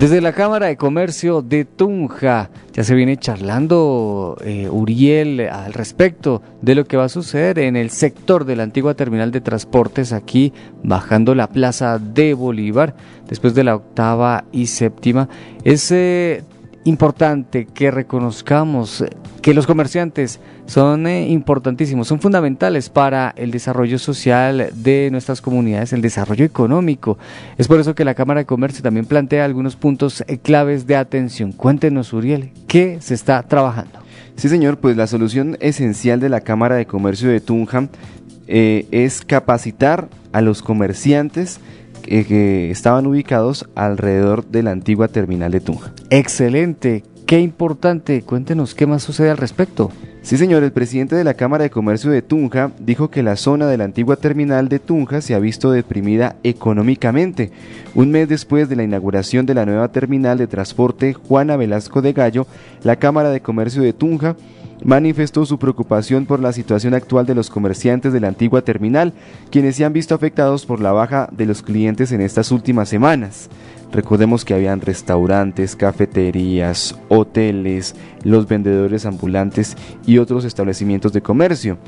Desde la Cámara de Comercio de Tunja ya se viene charlando eh, Uriel al respecto de lo que va a suceder en el sector de la antigua terminal de transportes aquí bajando la plaza de Bolívar después de la octava y séptima. Es eh, importante que reconozcamos que los comerciantes son eh, importantísimos, son fundamentales para el desarrollo social de nuestras comunidades, el desarrollo económico. Es por eso que la Cámara de Comercio también plantea algunos puntos eh, claves de atención. Cuéntenos, Uriel, ¿qué se está trabajando? Sí, señor, pues la solución esencial de la Cámara de Comercio de Tunja eh, es capacitar a los comerciantes que estaban ubicados alrededor de la antigua terminal de Tunja. Excelente, qué importante. Cuéntenos qué más sucede al respecto. Sí, señor, el presidente de la Cámara de Comercio de Tunja dijo que la zona de la antigua terminal de Tunja se ha visto deprimida económicamente. Un mes después de la inauguración de la nueva terminal de transporte Juana Velasco de Gallo, la Cámara de Comercio de Tunja manifestó su preocupación por la situación actual de los comerciantes de la antigua terminal, quienes se han visto afectados por la baja de los clientes en estas últimas semanas. Recordemos que habían restaurantes, cafeterías, hoteles, los vendedores ambulantes y otros establecimientos de comercio.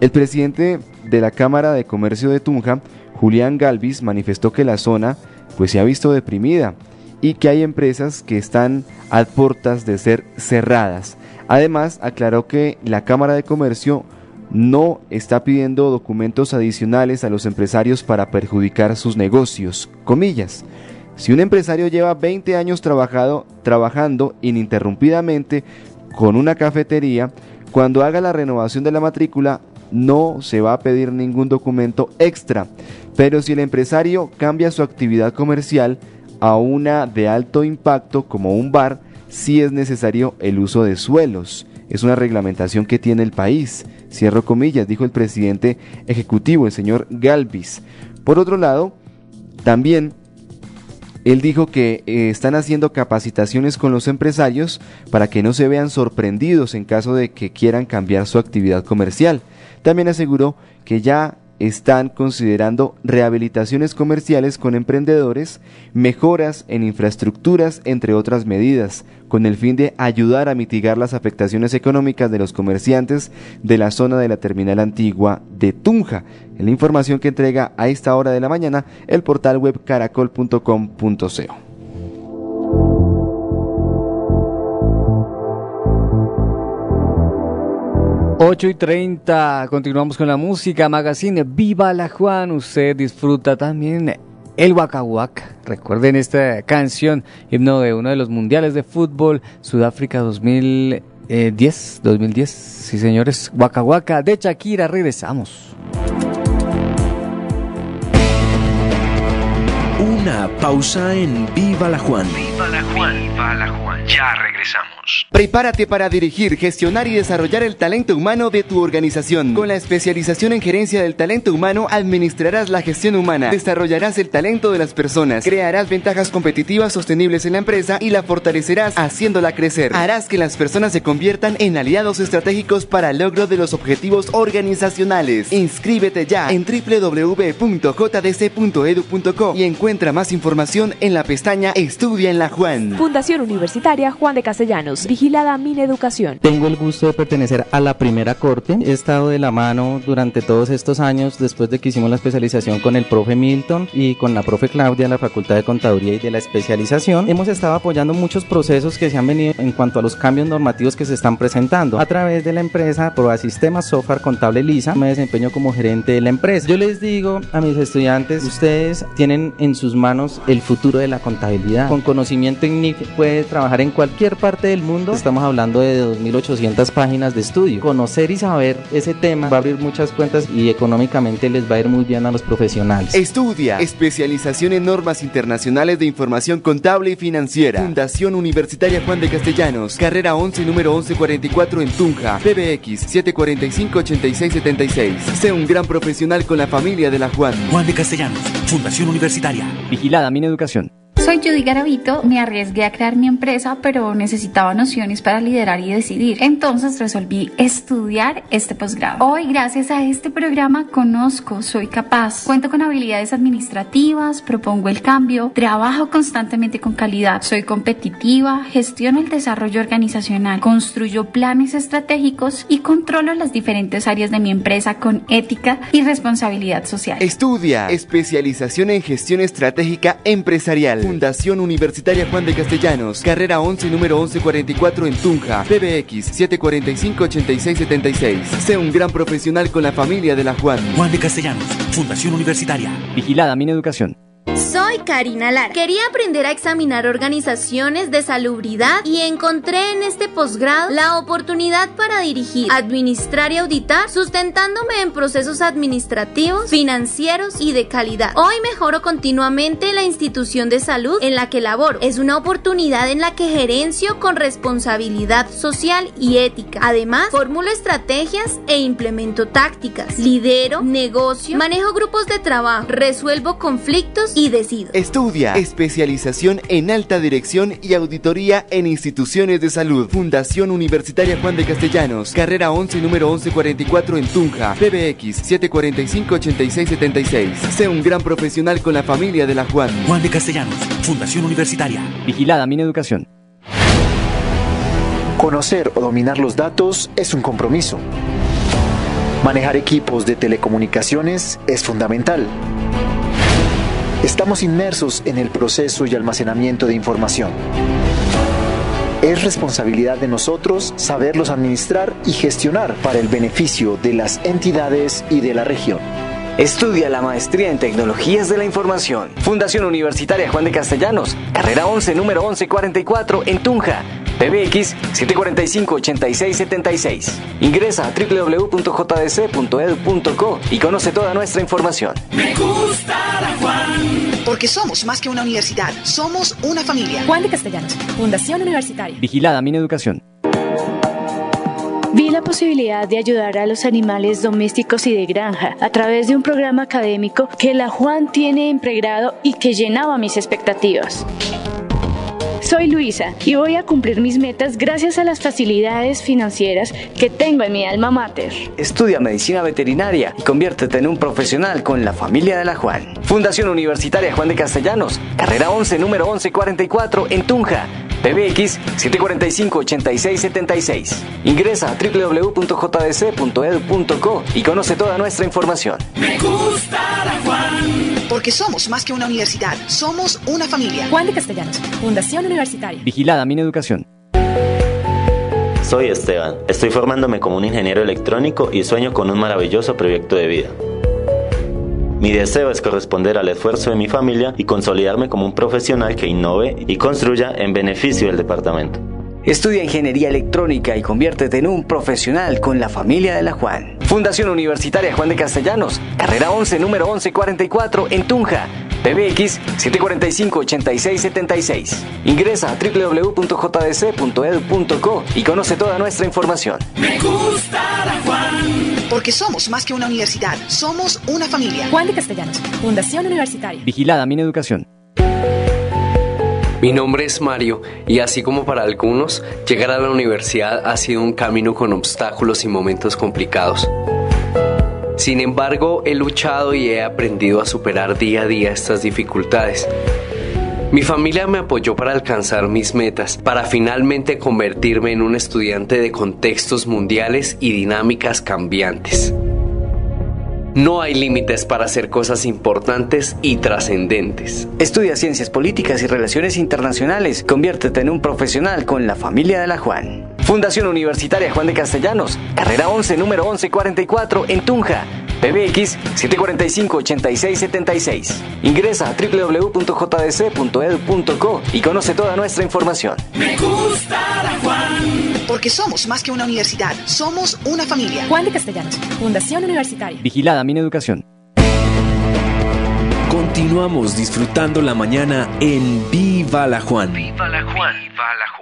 El presidente de la Cámara de Comercio de Tunja, Julián Galvis, manifestó que la zona pues se ha visto deprimida y que hay empresas que están a puertas de ser cerradas. Además, aclaró que la Cámara de Comercio no está pidiendo documentos adicionales a los empresarios para perjudicar sus negocios, comillas. Si un empresario lleva 20 años trabajado, trabajando ininterrumpidamente con una cafetería, cuando haga la renovación de la matrícula no se va a pedir ningún documento extra. Pero si el empresario cambia su actividad comercial a una de alto impacto como un bar, sí es necesario el uso de suelos. Es una reglamentación que tiene el país. Cierro comillas, dijo el presidente ejecutivo, el señor Galvis. Por otro lado, también él dijo que eh, están haciendo capacitaciones con los empresarios para que no se vean sorprendidos en caso de que quieran cambiar su actividad comercial. También aseguró que ya están considerando rehabilitaciones comerciales con emprendedores, mejoras en infraestructuras, entre otras medidas, con el fin de ayudar a mitigar las afectaciones económicas de los comerciantes de la zona de la terminal antigua de Tunja. En la información que entrega a esta hora de la mañana el portal web caracol.com.co. 8 y 30, continuamos con la música, magazine Viva la Juan, usted disfruta también el Waka Waka. Recuerden esta canción, himno de uno de los mundiales de fútbol, Sudáfrica 2010, 2010, sí señores, Waka Waka de Shakira, regresamos. Un Una pausa en Viva la Juan. Viva la Juan. Viva la Juan. Ya regresamos. Prepárate para dirigir, gestionar y desarrollar el talento humano de tu organización. Con la especialización en gerencia del talento humano, administrarás la gestión humana, desarrollarás el talento de las personas, crearás ventajas competitivas sostenibles en la empresa y la fortalecerás haciéndola crecer. Harás que las personas se conviertan en aliados estratégicos para el logro de los objetivos organizacionales. Inscríbete ya en www.jdc.edu.co y encuentra más información en la pestaña Estudia en la Juan. Fundación Universitaria Juan de Castellanos, vigilada Mineducación. Tengo el gusto de pertenecer a la primera corte. He estado de la mano durante todos estos años después de que hicimos la especialización con el profe Milton y con la profe Claudia, la Facultad de Contaduría y de la especialización. Hemos estado apoyando muchos procesos que se han venido en cuanto a los cambios normativos que se están presentando. A través de la empresa Proa Sistemas Software Contable Lisa, me desempeño como gerente de la empresa. Yo les digo a mis estudiantes, ustedes tienen en sus manos el futuro de la contabilidad. Con conocimiento en NIC puede trabajar en cualquier parte del mundo. Estamos hablando de 2.800 páginas de estudio. Conocer y saber ese tema va a abrir muchas cuentas y económicamente les va a ir muy bien a los profesionales. Estudia especialización en normas internacionales de información contable y financiera. Fundación Universitaria Juan de Castellanos, carrera 11, número 1144 en Tunja, PBX 745-8676. Sé un gran profesional con la familia de la Juan. Juan de Castellanos, Fundación Universitaria. Vigilada Mineducación. Soy Judy Garavito, me arriesgué a crear mi empresa, pero necesitaba nociones para liderar y decidir. Entonces resolví estudiar este posgrado. Hoy, gracias a este programa, conozco, soy capaz, cuento con habilidades administrativas, propongo el cambio, trabajo constantemente con calidad, soy competitiva, gestiono el desarrollo organizacional, construyo planes estratégicos y controlo las diferentes áreas de mi empresa con ética y responsabilidad social. Estudia especialización en gestión estratégica empresarial. Fundación Universitaria Juan de Castellanos, carrera 11, número 1144 en Tunja, PBX 745-8676. Sé un gran profesional con la familia de la Juan. Juan de Castellanos, Fundación Universitaria. Vigilada Mineducación. Soy Karina Lara. Quería aprender a examinar organizaciones de salubridad y encontré en este posgrado la oportunidad para dirigir, administrar y auditar, sustentándome en procesos administrativos, financieros y de calidad. Hoy mejoro continuamente la institución de salud en la que laboro. Es una oportunidad en la que gerencio con responsabilidad social y ética. Además, formulo estrategias e implemento tácticas. Lidero, negocio, manejo grupos de trabajo, resuelvo conflictos y decido. Estudia especialización en alta dirección y auditoría en instituciones de salud. Fundación Universitaria Juan de Castellanos, carrera 11, número 1144 en Tunja, PBX 745-8676. Sé un gran profesional con la familia de la Juan. Juan de Castellanos, Fundación Universitaria. Vigilada Mineducación. Conocer o dominar los datos es un compromiso. Manejar equipos de telecomunicaciones es fundamental. Estamos inmersos en el proceso y almacenamiento de información. Es responsabilidad de nosotros saberlos administrar y gestionar para el beneficio de las entidades y de la región. Estudia la maestría en tecnologías de la información. Fundación Universitaria Juan de Castellanos, carrera 11, número 1144 en Tunja. PBX 745-8676. Ingresa a www.jdc.edu.co y conoce toda nuestra información. Me gusta la Juan. Porque somos más que una universidad, somos una familia. Juan de Castellanos, Fundación Universitaria. Vigilada Mineducación. Vi la posibilidad de ayudar a los animales domésticos y de granja a través de un programa académico que la Juan tiene en pregrado y que llenaba mis expectativas. Soy Luisa y voy a cumplir mis metas gracias a las facilidades financieras que tengo en mi alma mater. Estudia medicina veterinaria y conviértete en un profesional con la familia de la Juan. Fundación Universitaria Juan de Castellanos, carrera 11, número 1144 en Tunja. PBX 745-8676. Ingresa a www.jdc.edu.co y conoce toda nuestra información. Me gusta la Juan. Porque somos más que una universidad, somos una familia. Juan de Castellanos, Fundación Universitaria. Vigilada Mineducación. Soy Esteban, estoy formándome como un ingeniero electrónico y sueño con un maravilloso proyecto de vida. Mi deseo es corresponder al esfuerzo de mi familia y consolidarme como un profesional que innove y construya en beneficio del departamento. Estudia ingeniería electrónica y conviértete en un profesional con la familia de la Juan. Fundación Universitaria Juan de Castellanos, carrera 11, número 1144 en Tunja. PBX 745-8676. Ingresa a www.jdc.edu.co y conoce toda nuestra información. Me gusta la Juan. Porque somos más que una universidad, somos una familia. Juan de Castellanos, Fundación Universitaria. Vigilada mi educación. Mi nombre es Mario y así como para algunos, llegar a la universidad ha sido un camino con obstáculos y momentos complicados. Sin embargo, he luchado y he aprendido a superar día a día estas dificultades. Mi familia me apoyó para alcanzar mis metas, para finalmente convertirme en un estudiante de contextos mundiales y dinámicas cambiantes. No hay límites para hacer cosas importantes y trascendentes. Estudia Ciencias Políticas y Relaciones Internacionales. Conviértete en un profesional con la familia de la Juan. Fundación Universitaria Juan de Castellanos, carrera 11, número 1144 en Tunja. PBX 745-8676. Ingresa a www.jdc.edu.co y conoce toda nuestra información. Me gusta la Juan. Porque somos más que una universidad, somos una familia. Juan de Castellanos, Fundación Universitaria. Vigilada mi educación. Continuamos disfrutando la mañana en Viva la Juan. Viva la Juan. Viva la Juan.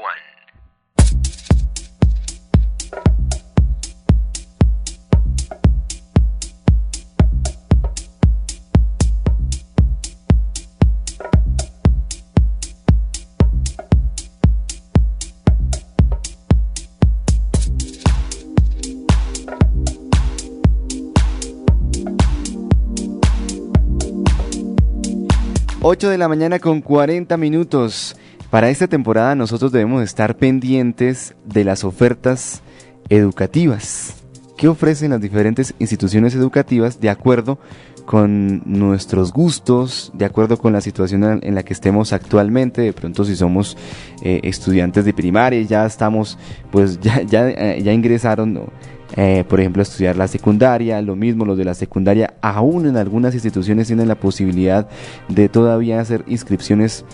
Ocho de la mañana con 40 minutos. Para esta temporada nosotros debemos estar pendientes de las ofertas educativas que ofrecen las diferentes instituciones educativas de acuerdo con nuestros gustos, de acuerdo con la situación en la que estemos actualmente. De pronto, si somos eh, estudiantes de primaria, ya estamos, pues ya, ya, eh, ya ingresaron. Eh, por ejemplo, estudiar la secundaria. Lo mismo los de la secundaria, aún en algunas instituciones tienen la posibilidad de todavía hacer inscripciones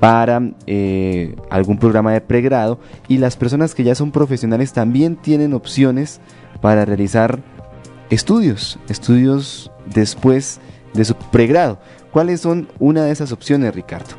para eh, algún programa de pregrado. Y las personas que ya son profesionales también tienen opciones para realizar estudios, estudios después de su pregrado. ¿Cuáles son una de esas opciones, Ricardo?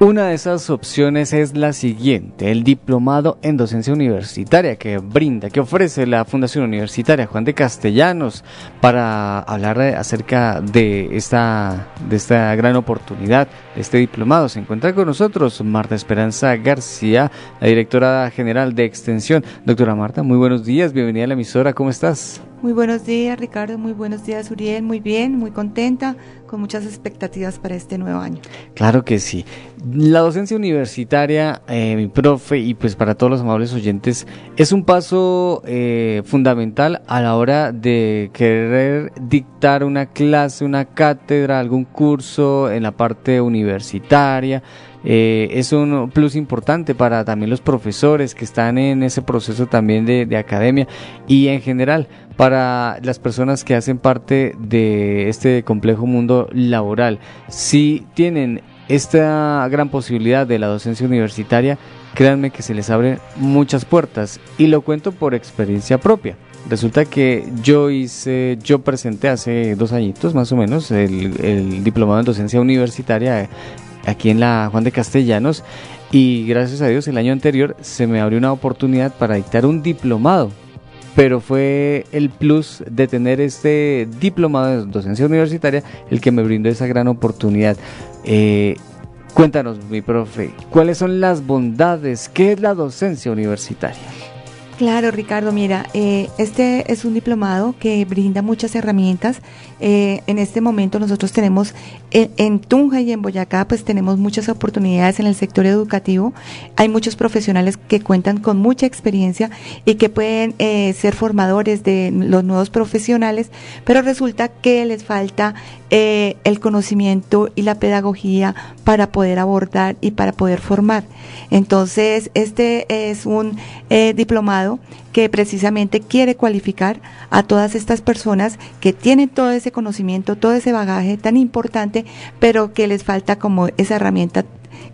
Una de esas opciones es la siguiente, el diplomado en docencia universitaria que brinda, que ofrece la Fundación Universitaria Juan de Castellanos para hablar acerca de esta, de esta gran oportunidad, este diplomado. Se encuentra con nosotros Marta Esperanza García, la directora general de Extensión. Doctora Marta, muy buenos días, bienvenida a la emisora, ¿cómo estás? Muy buenos días, Ricardo. Muy buenos días, Uriel. Muy bien, muy contenta, con muchas expectativas para este nuevo año. Claro que sí. La docencia universitaria, eh, mi profe, y pues para todos los amables oyentes, es un paso eh, fundamental a la hora de querer dictar una clase, una cátedra, algún curso en la parte universitaria. Eh, es un plus importante para también los profesores que están en ese proceso también de, de, academia y en general para las personas que hacen parte de este complejo mundo laboral. Si tienen esta gran posibilidad de la docencia universitaria, créanme que se les abren muchas puertas y lo cuento por experiencia propia. Resulta que yo hice, yo presenté hace dos añitos más o menos el diplomado en docencia universitaria aquí en la Juan de Castellanos y gracias a Dios el año anterior se me abrió una oportunidad para dictar un diplomado pero fue el plus de tener este diplomado de docencia universitaria el que me brindó esa gran oportunidad. Eh, cuéntanos, mi profe, ¿cuáles son las bondades? ¿Qué es la docencia universitaria? Claro, Ricardo, mira, eh, este es un diplomado que brinda muchas herramientas. Eh, en este momento nosotros tenemos en, en, Tunja y en Boyacá, pues tenemos muchas oportunidades en el sector educativo. Hay muchos profesionales que cuentan con mucha experiencia y que pueden eh, ser formadores de los nuevos profesionales, pero resulta que les falta eh, el conocimiento y la pedagogía para poder abordar y para poder formar. Entonces, este es un eh, que precisamente quiere cualificar a todas estas personas que tienen todo ese conocimiento, todo ese bagaje tan importante, pero que les falta como esa herramienta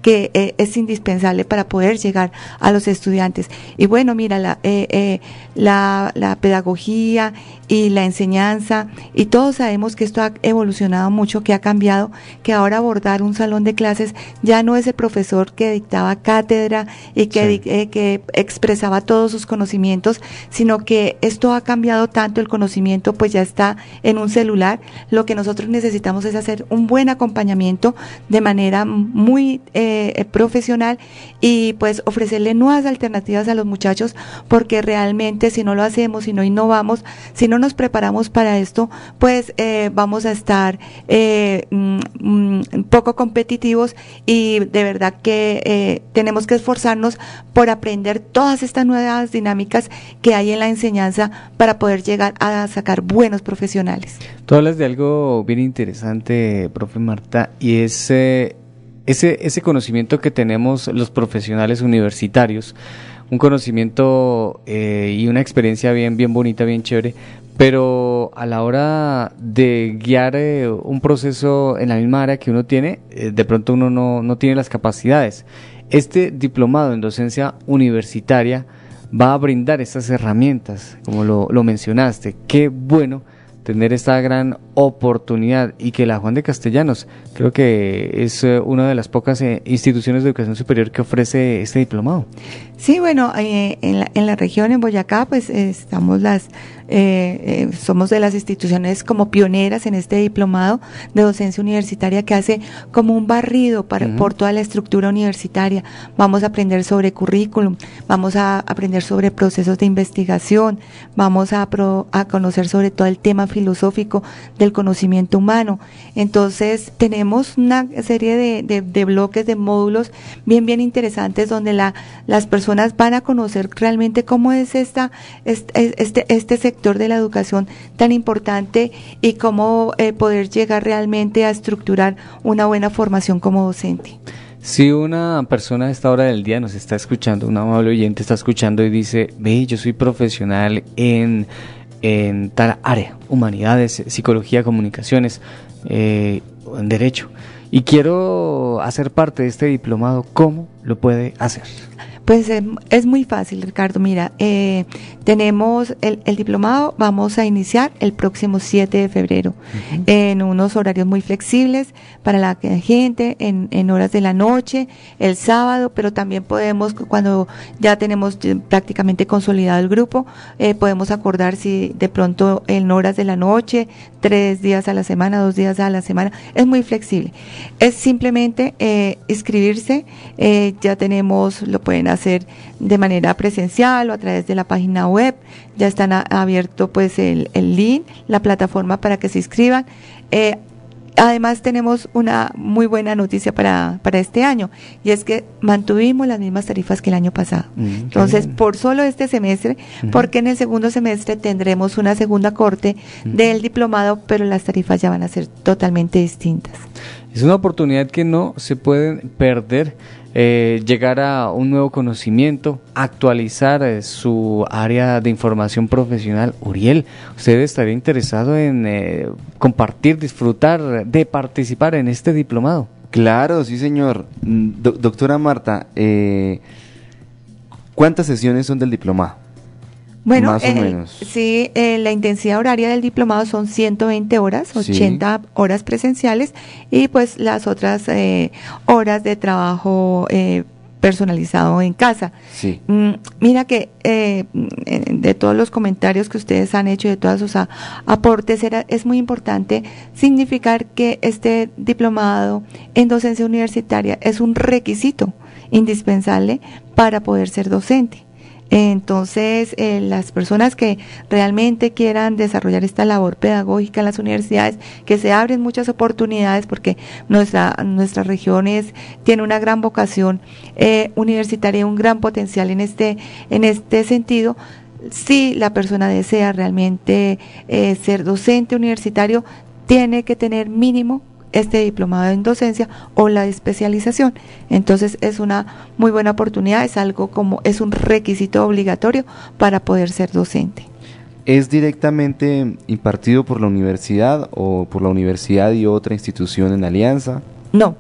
que eh, es indispensable para poder llegar a los estudiantes. Y bueno, mira, la, eh, eh, la, la pedagogía y la enseñanza, y todos sabemos que esto ha evolucionado mucho, que ha cambiado, que ahora abordar un salón de clases ya no es el profesor que dictaba cátedra y que, eh, que expresaba todos sus conocimientos, sino que esto ha cambiado tanto, el conocimiento pues ya está en un celular, lo que nosotros necesitamos es hacer un buen acompañamiento de manera muy eh, profesional y pues ofrecerle nuevas alternativas a los muchachos, porque realmente si no lo hacemos, si no innovamos, si no nos preparamos para esto, pues eh, vamos a estar eh, mm, mm, poco competitivos y de verdad que eh, tenemos que esforzarnos por aprender todas estas nuevas dinámicas que hay en la enseñanza para poder llegar a sacar buenos profesionales. Tú hablas de algo bien interesante, profe Marta, y es ese, ese conocimiento que tenemos los profesionales universitarios un conocimiento eh, y una experiencia bien, bien bonita, bien chévere, pero a la hora de guiar eh, un proceso en la misma área que uno tiene, eh, de pronto uno no, no tiene las capacidades. Este diplomado en docencia universitaria va a brindar estas herramientas, como lo, lo mencionaste. Qué bueno tener esta gran oportunidad y que la Juan de Castellanos creo que es eh, una de las pocas eh, instituciones de educación superior que ofrece este diplomado. Sí, bueno, eh, en, la, en la región, en Boyacá, pues estamos las eh, eh, somos de las instituciones como pioneras en este diplomado de docencia universitaria que hace como un barrido para, por toda la estructura universitaria. Vamos a aprender sobre currículum, vamos a aprender sobre procesos de investigación, vamos a, a conocer sobre todo el tema filosófico del conocimiento humano. Entonces tenemos una serie de, de, bloques, de módulos bien, bien interesantes donde la, las personas van a conocer realmente cómo es esta, este, este, este sector de la educación tan importante y cómo eh, poder llegar realmente a estructurar una buena formación como docente. Si una persona a esta hora del día nos está escuchando, un amable oyente está escuchando y dice, ve, yo soy profesional en, en tal área, humanidades, psicología, comunicaciones, eh, en derecho, y quiero hacer parte de este diplomado, ¿cómo lo puede hacer? Pues es muy fácil, Ricardo. Mira, eh, tenemos el, diplomado, vamos a iniciar el próximo 7 de febrero en unos horarios muy flexibles para la gente, en, horas de la noche, el sábado, pero también podemos, cuando ya tenemos prácticamente consolidado el grupo, eh, podemos acordar si de pronto en horas de la noche, tres días a la semana, dos días a la semana, es muy flexible. Es simplemente eh, inscribirse, ya tenemos, lo pueden hacer hacer de manera presencial o a través de la página web. Ya están abierto pues el, el, link, la plataforma para que se inscriban. Eh, además tenemos una muy buena noticia para, para este año y es que mantuvimos las mismas tarifas que el año pasado. Mm, Entonces, por solo este semestre, porque en el segundo semestre tendremos una segunda corte del diplomado, pero las tarifas ya van a ser totalmente distintas. Es una oportunidad que no se pueden perder eh, llegar a un nuevo conocimiento, actualizar eh, su área de información profesional. Uriel, ¿usted estaría interesado en eh, compartir, disfrutar, de participar en este diplomado? Claro, sí señor. Mm, doctora Marta, ¿cuántas sesiones son del diplomado? Bueno, Más o menos. sí, la intensidad horaria del diplomado son 120 horas, 80 horas presenciales y pues las otras eh, horas de trabajo eh, personalizado en casa. Sí. Mm, mira que eh, de todos los comentarios que ustedes han hecho, de todos sus aportes, era, es muy importante significar que este diplomado en docencia universitaria es un requisito indispensable para poder ser docente. Entonces, eh, las personas que realmente quieran desarrollar esta labor pedagógica en las universidades, que se abren muchas oportunidades porque nuestra, nuestra región tiene una gran vocación eh, universitaria, un gran potencial en este, en este sentido. Si la persona desea realmente eh, ser docente universitario, tiene que tener mínimo este diplomado en docencia o la especialización. Entonces es una muy buena oportunidad, es algo como, es un requisito obligatorio para poder ser docente. ¿Es directamente impartido por la universidad o por la universidad y otra institución en alianza? No,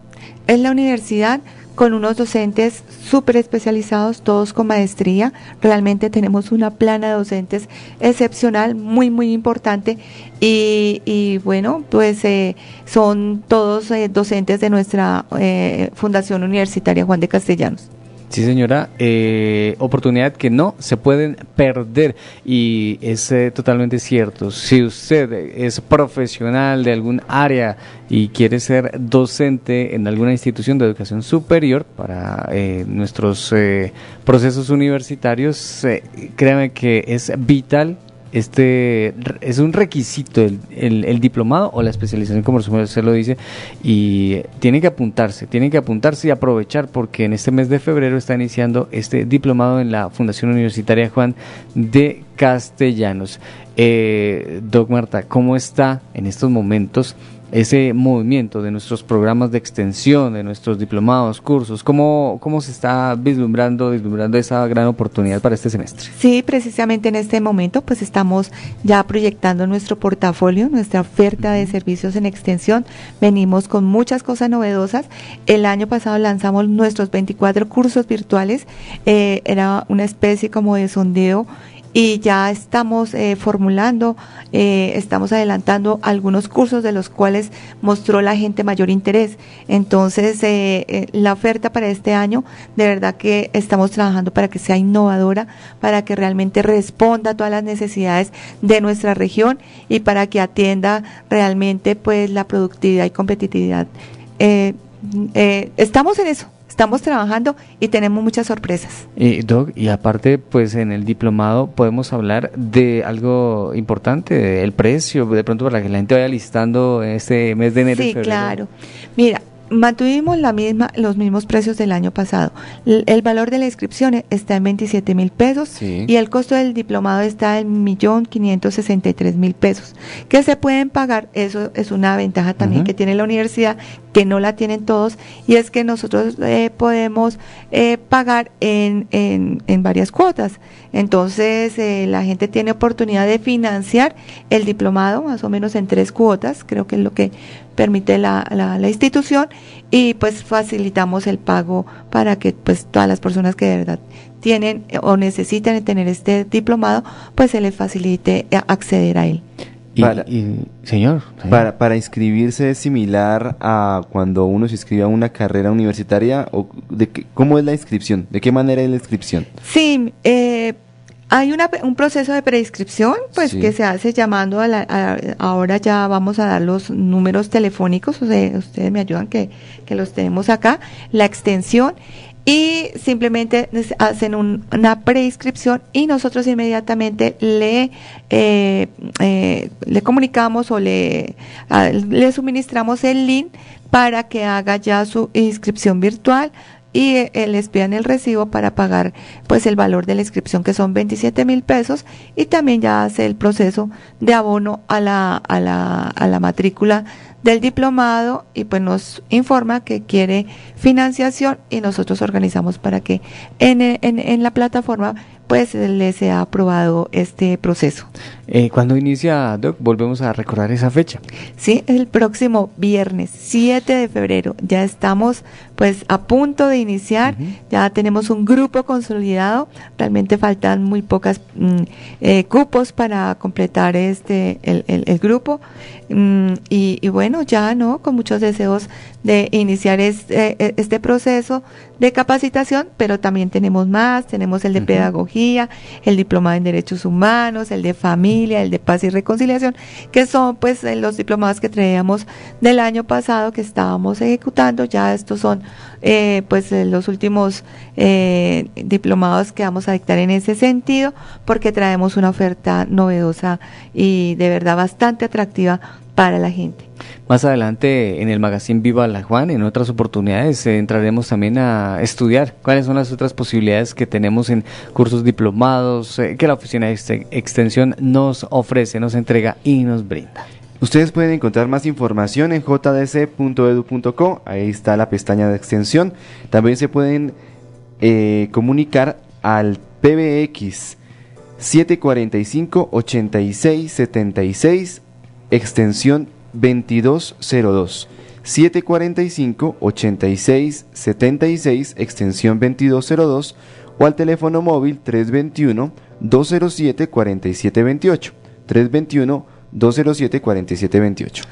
es la universidad con unos docentes súper especializados, todos con maestría. Realmente tenemos una plana de docentes excepcional, muy, muy importante. Y, bueno, pues eh, son todos eh, docentes de nuestra eh, Fundación Universitaria Juan de Castellanos. Sí, señora, eh, oportunidad que no se pueden perder y es eh, totalmente cierto. Si usted es profesional de algún área y quiere ser docente en alguna institución de educación superior para eh, nuestros eh, procesos universitarios, eh, créame que es vital este es un requisito el, el, diplomado o la especialización como se lo dice y tiene que apuntarse tiene que apuntarse y aprovechar porque en este mes de febrero está iniciando este diplomado en la Fundación Universitaria Juan de Castellanos. Eh, Doc Marta cómo está en estos momentos ese movimiento de nuestros programas de extensión, de nuestros diplomados, cursos? ¿Cómo, cómo se está vislumbrando, vislumbrando esa gran oportunidad para este semestre? Sí, precisamente en este momento pues estamos ya proyectando nuestro portafolio, nuestra oferta de servicios en extensión. Venimos con muchas cosas novedosas. El año pasado lanzamos nuestros 24 cursos virtuales. Eh, era una especie como de sondeo y ya estamos eh, formulando, eh, estamos adelantando algunos cursos de los cuales mostró la gente mayor interés. Entonces, eh, eh, la oferta para este año, de verdad que estamos trabajando para que sea innovadora, para que realmente responda a todas las necesidades de nuestra región y para que atienda realmente pues la productividad y competitividad. estamos en eso estamos trabajando y tenemos muchas sorpresas. Y Doc, y aparte, pues en el diplomado podemos hablar de algo importante, el precio, de pronto para que la gente vaya listando este mes de enero. Sí, claro. Mira, mantuvimos la misma, los mismos precios del año pasado. El, el valor de la inscripción está en 27 mil pesos Sí. y el costo del diplomado está en millón quinientos sesenta y tres mil pesos. Que se pueden pagar, eso es una ventaja también que tiene la universidad, que no la tienen todos, y es que nosotros eh, podemos eh, pagar en, en, en varias cuotas. Entonces, eh, la gente tiene oportunidad de financiar el diplomado más o menos en tres cuotas, creo que es lo que permite la, la, la institución, y pues facilitamos el pago para que pues todas las personas que de verdad tienen o necesitan tener este diplomado, pues se les facilite acceder a él. Y, Para- y- señor, señor. Para, para inscribirse es similar a cuando uno se inscribe a una carrera universitaria o de qué- cómo es la inscripción, de qué manera es la inscripción. Sí, eh, hay una, un proceso de preinscripción, pues Sí. que se hace llamando a la, a- ahora ya vamos a dar los números telefónicos, o sea, ustedes me ayudan que, que los tenemos acá, la extensión y simplemente hacen un- una preinscripción y nosotros inmediatamente le eh, eh, le comunicamos o le a- le suministramos el link para que haga ya su inscripción virtual y les pidan el recibo para pagar pues el valor de la inscripción que son 27 mil pesos y también ya hace el proceso de abono a la, a la, a la matrícula del diplomado y pues nos informa que quiere financiación y nosotros organizamos para que en, en, en la plataforma pues le sea aprobado este proceso. Eh, cuando inicia, Doc, volvemos a recordar esa fecha. Sí, el próximo viernes 7 de febrero. Ya estamos pues a punto de iniciar, ya tenemos un grupo consolidado, realmente faltan muy pocas mm, eh, cupos para completar este el, el- el grupo Mm, y, y bueno, ya no, con muchos deseos de iniciar este, eh, este proceso de capacitación, pero también tenemos más, tenemos el de pedagogía, el diplomado en derechos humanos, el de familia, el de paz y reconciliación, que son pues eh, los diplomados que traíamos del año pasado que estábamos ejecutando, ya estos son eh, pues eh, los últimos eh, diplomados que vamos a dictar en ese sentido, porque traemos una oferta novedosa y de verdad bastante atractiva para la gente. Más adelante en el magazine Viva la Juan, en otras oportunidades, eh, entraremos también a estudiar cuáles son las otras posibilidades que tenemos en cursos diplomados que la Oficina de Ex- Extensión nos ofrece, nos entrega y nos brinda. Ustedes pueden encontrar más información en jdc.edu.co, ahí está la pestaña de extensión. También se pueden eh, comunicar al PBX 745-8676, extensión 2202. 745-8676, extensión 2202, o al teléfono móvil 321-207-4728. 321-207-4728.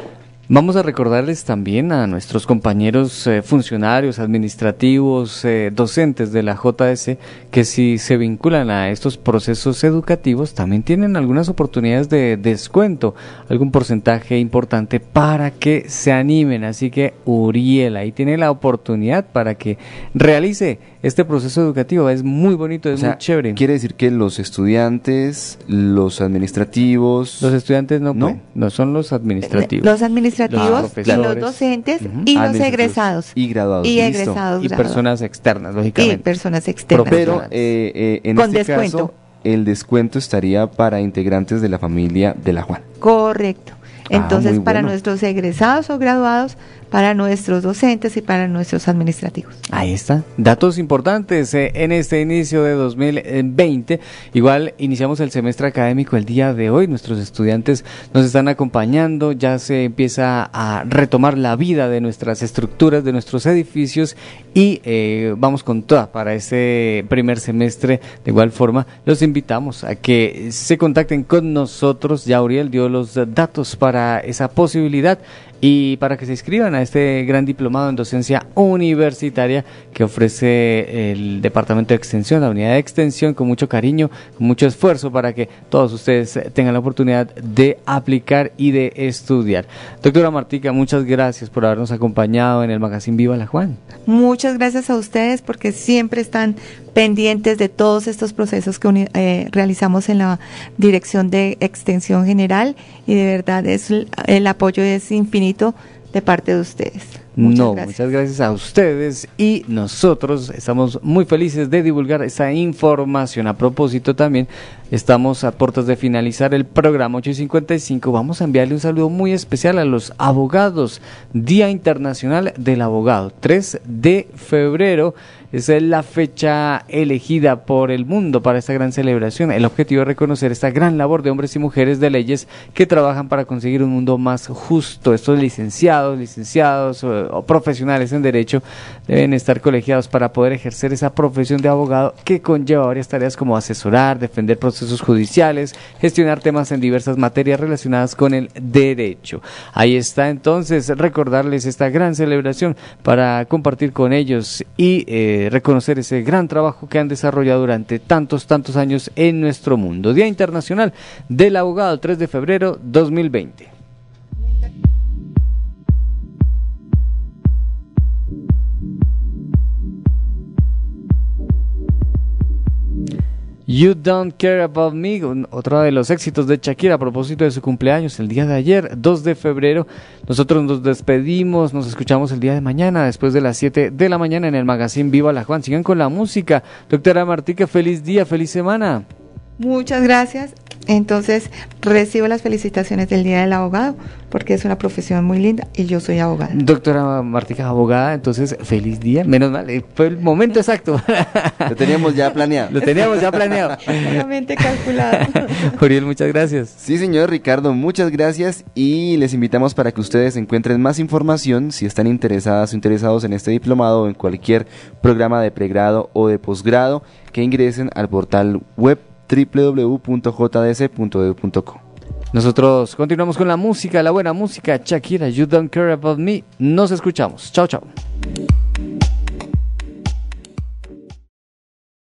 Vamos a recordarles también a nuestros compañeros eh, funcionarios, administrativos, eh, docentes de la JS que si se vinculan a estos procesos educativos también tienen algunas oportunidades de descuento, algún porcentaje importante para que se animen. Así que Uriel ahí tiene la oportunidad para que realice este proceso educativo. Es muy bonito, es muy chévere. Quiere decir que los estudiantes, los administrativos... Los estudiantes no, no, no son los administrativos. Los administrativos y los docentes y los egresados. Y graduados. Y egresados. Y personas externas, lógicamente. Y personas externas. Pero eh, eh, en Con este descuento. caso, el descuento estaría para integrantes de la familia de la Juan. Correcto. Entonces, muy para bueno. nuestros egresados o graduados, para nuestros docentes y para nuestros administrativos. Ahí está. Datos importantes eh, en este inicio de 2020. Igual iniciamos el semestre académico el día de hoy. Nuestros estudiantes nos están acompañando. Ya se empieza a retomar la vida de nuestras estructuras, de nuestros edificios y eh, vamos con toda para este primer semestre. De igual forma, los invitamos a que se contacten con nosotros. Ya Uriel dio los datos para esa posibilidad y para que se inscriban a este gran diplomado en docencia universitaria que ofrece el Departamento de Extensión, la unidad de extensión, con mucho cariño, con mucho esfuerzo para que todos ustedes tengan la oportunidad de aplicar y de estudiar. Doctora Martica, muchas gracias por habernos acompañado en el Magazine Viva la Juan. Muchas gracias a ustedes porque siempre están pendientes de todos estos procesos que eh, realizamos en la Dirección de Extensión General y de verdad es el, el apoyo es infinito de parte de ustedes. Muchas no, gracias. muchas gracias a ustedes y nosotros estamos muy felices de divulgar esta información. A propósito también, estamos a puertas de finalizar el programa 855. Vamos a enviarle un saludo muy especial a los abogados. Día Internacional del Abogado, 3 de febrero. Esa es la fecha elegida por el mundo para esta gran celebración. El objetivo es reconocer esta gran labor de hombres y mujeres de leyes que trabajan para conseguir un mundo más justo. Estos licenciados, licenciados eh, o profesionales en derecho deben estar colegiados para poder ejercer esa profesión de abogado que conlleva varias tareas como asesorar, defender procesos judiciales, gestionar temas en diversas materias relacionadas con el derecho. Ahí está entonces recordarles esta gran celebración para compartir con ellos y eh, reconocer ese gran trabajo que han desarrollado durante tantos, tantos años en nuestro mundo. Día Internacional del Abogado, 3 de febrero 2020. You Don't Care About Me, otro de los éxitos de Shakira a propósito de su cumpleaños el día de ayer, 2 de febrero. Nosotros nos despedimos, nos escuchamos el día de mañana, después de las 7 de la mañana en el magazine Viva la Juan. Sigan con la música. Doctora Martica, feliz día, feliz semana. Muchas gracias. Entonces, recibo las felicitaciones del Día del Abogado porque es una profesión muy linda y yo soy abogada. Doctora Martica, abogada, entonces feliz día. Menos mal, eh, fue el momento exacto. Lo teníamos ya planeado. Lo teníamos ya planeado. Solamente calculado. Uriel, muchas gracias. Sí, señor Ricardo, muchas gracias y les invitamos para que ustedes encuentren más información si están interesadas o interesados en este diplomado o en cualquier programa de pregrado o de posgrado, que ingresen al portal web www.jdc.edu.co. Nosotros continuamos con la música, la buena música. Shakira, You Don't Care About Me. Nos escuchamos. Chao, chao.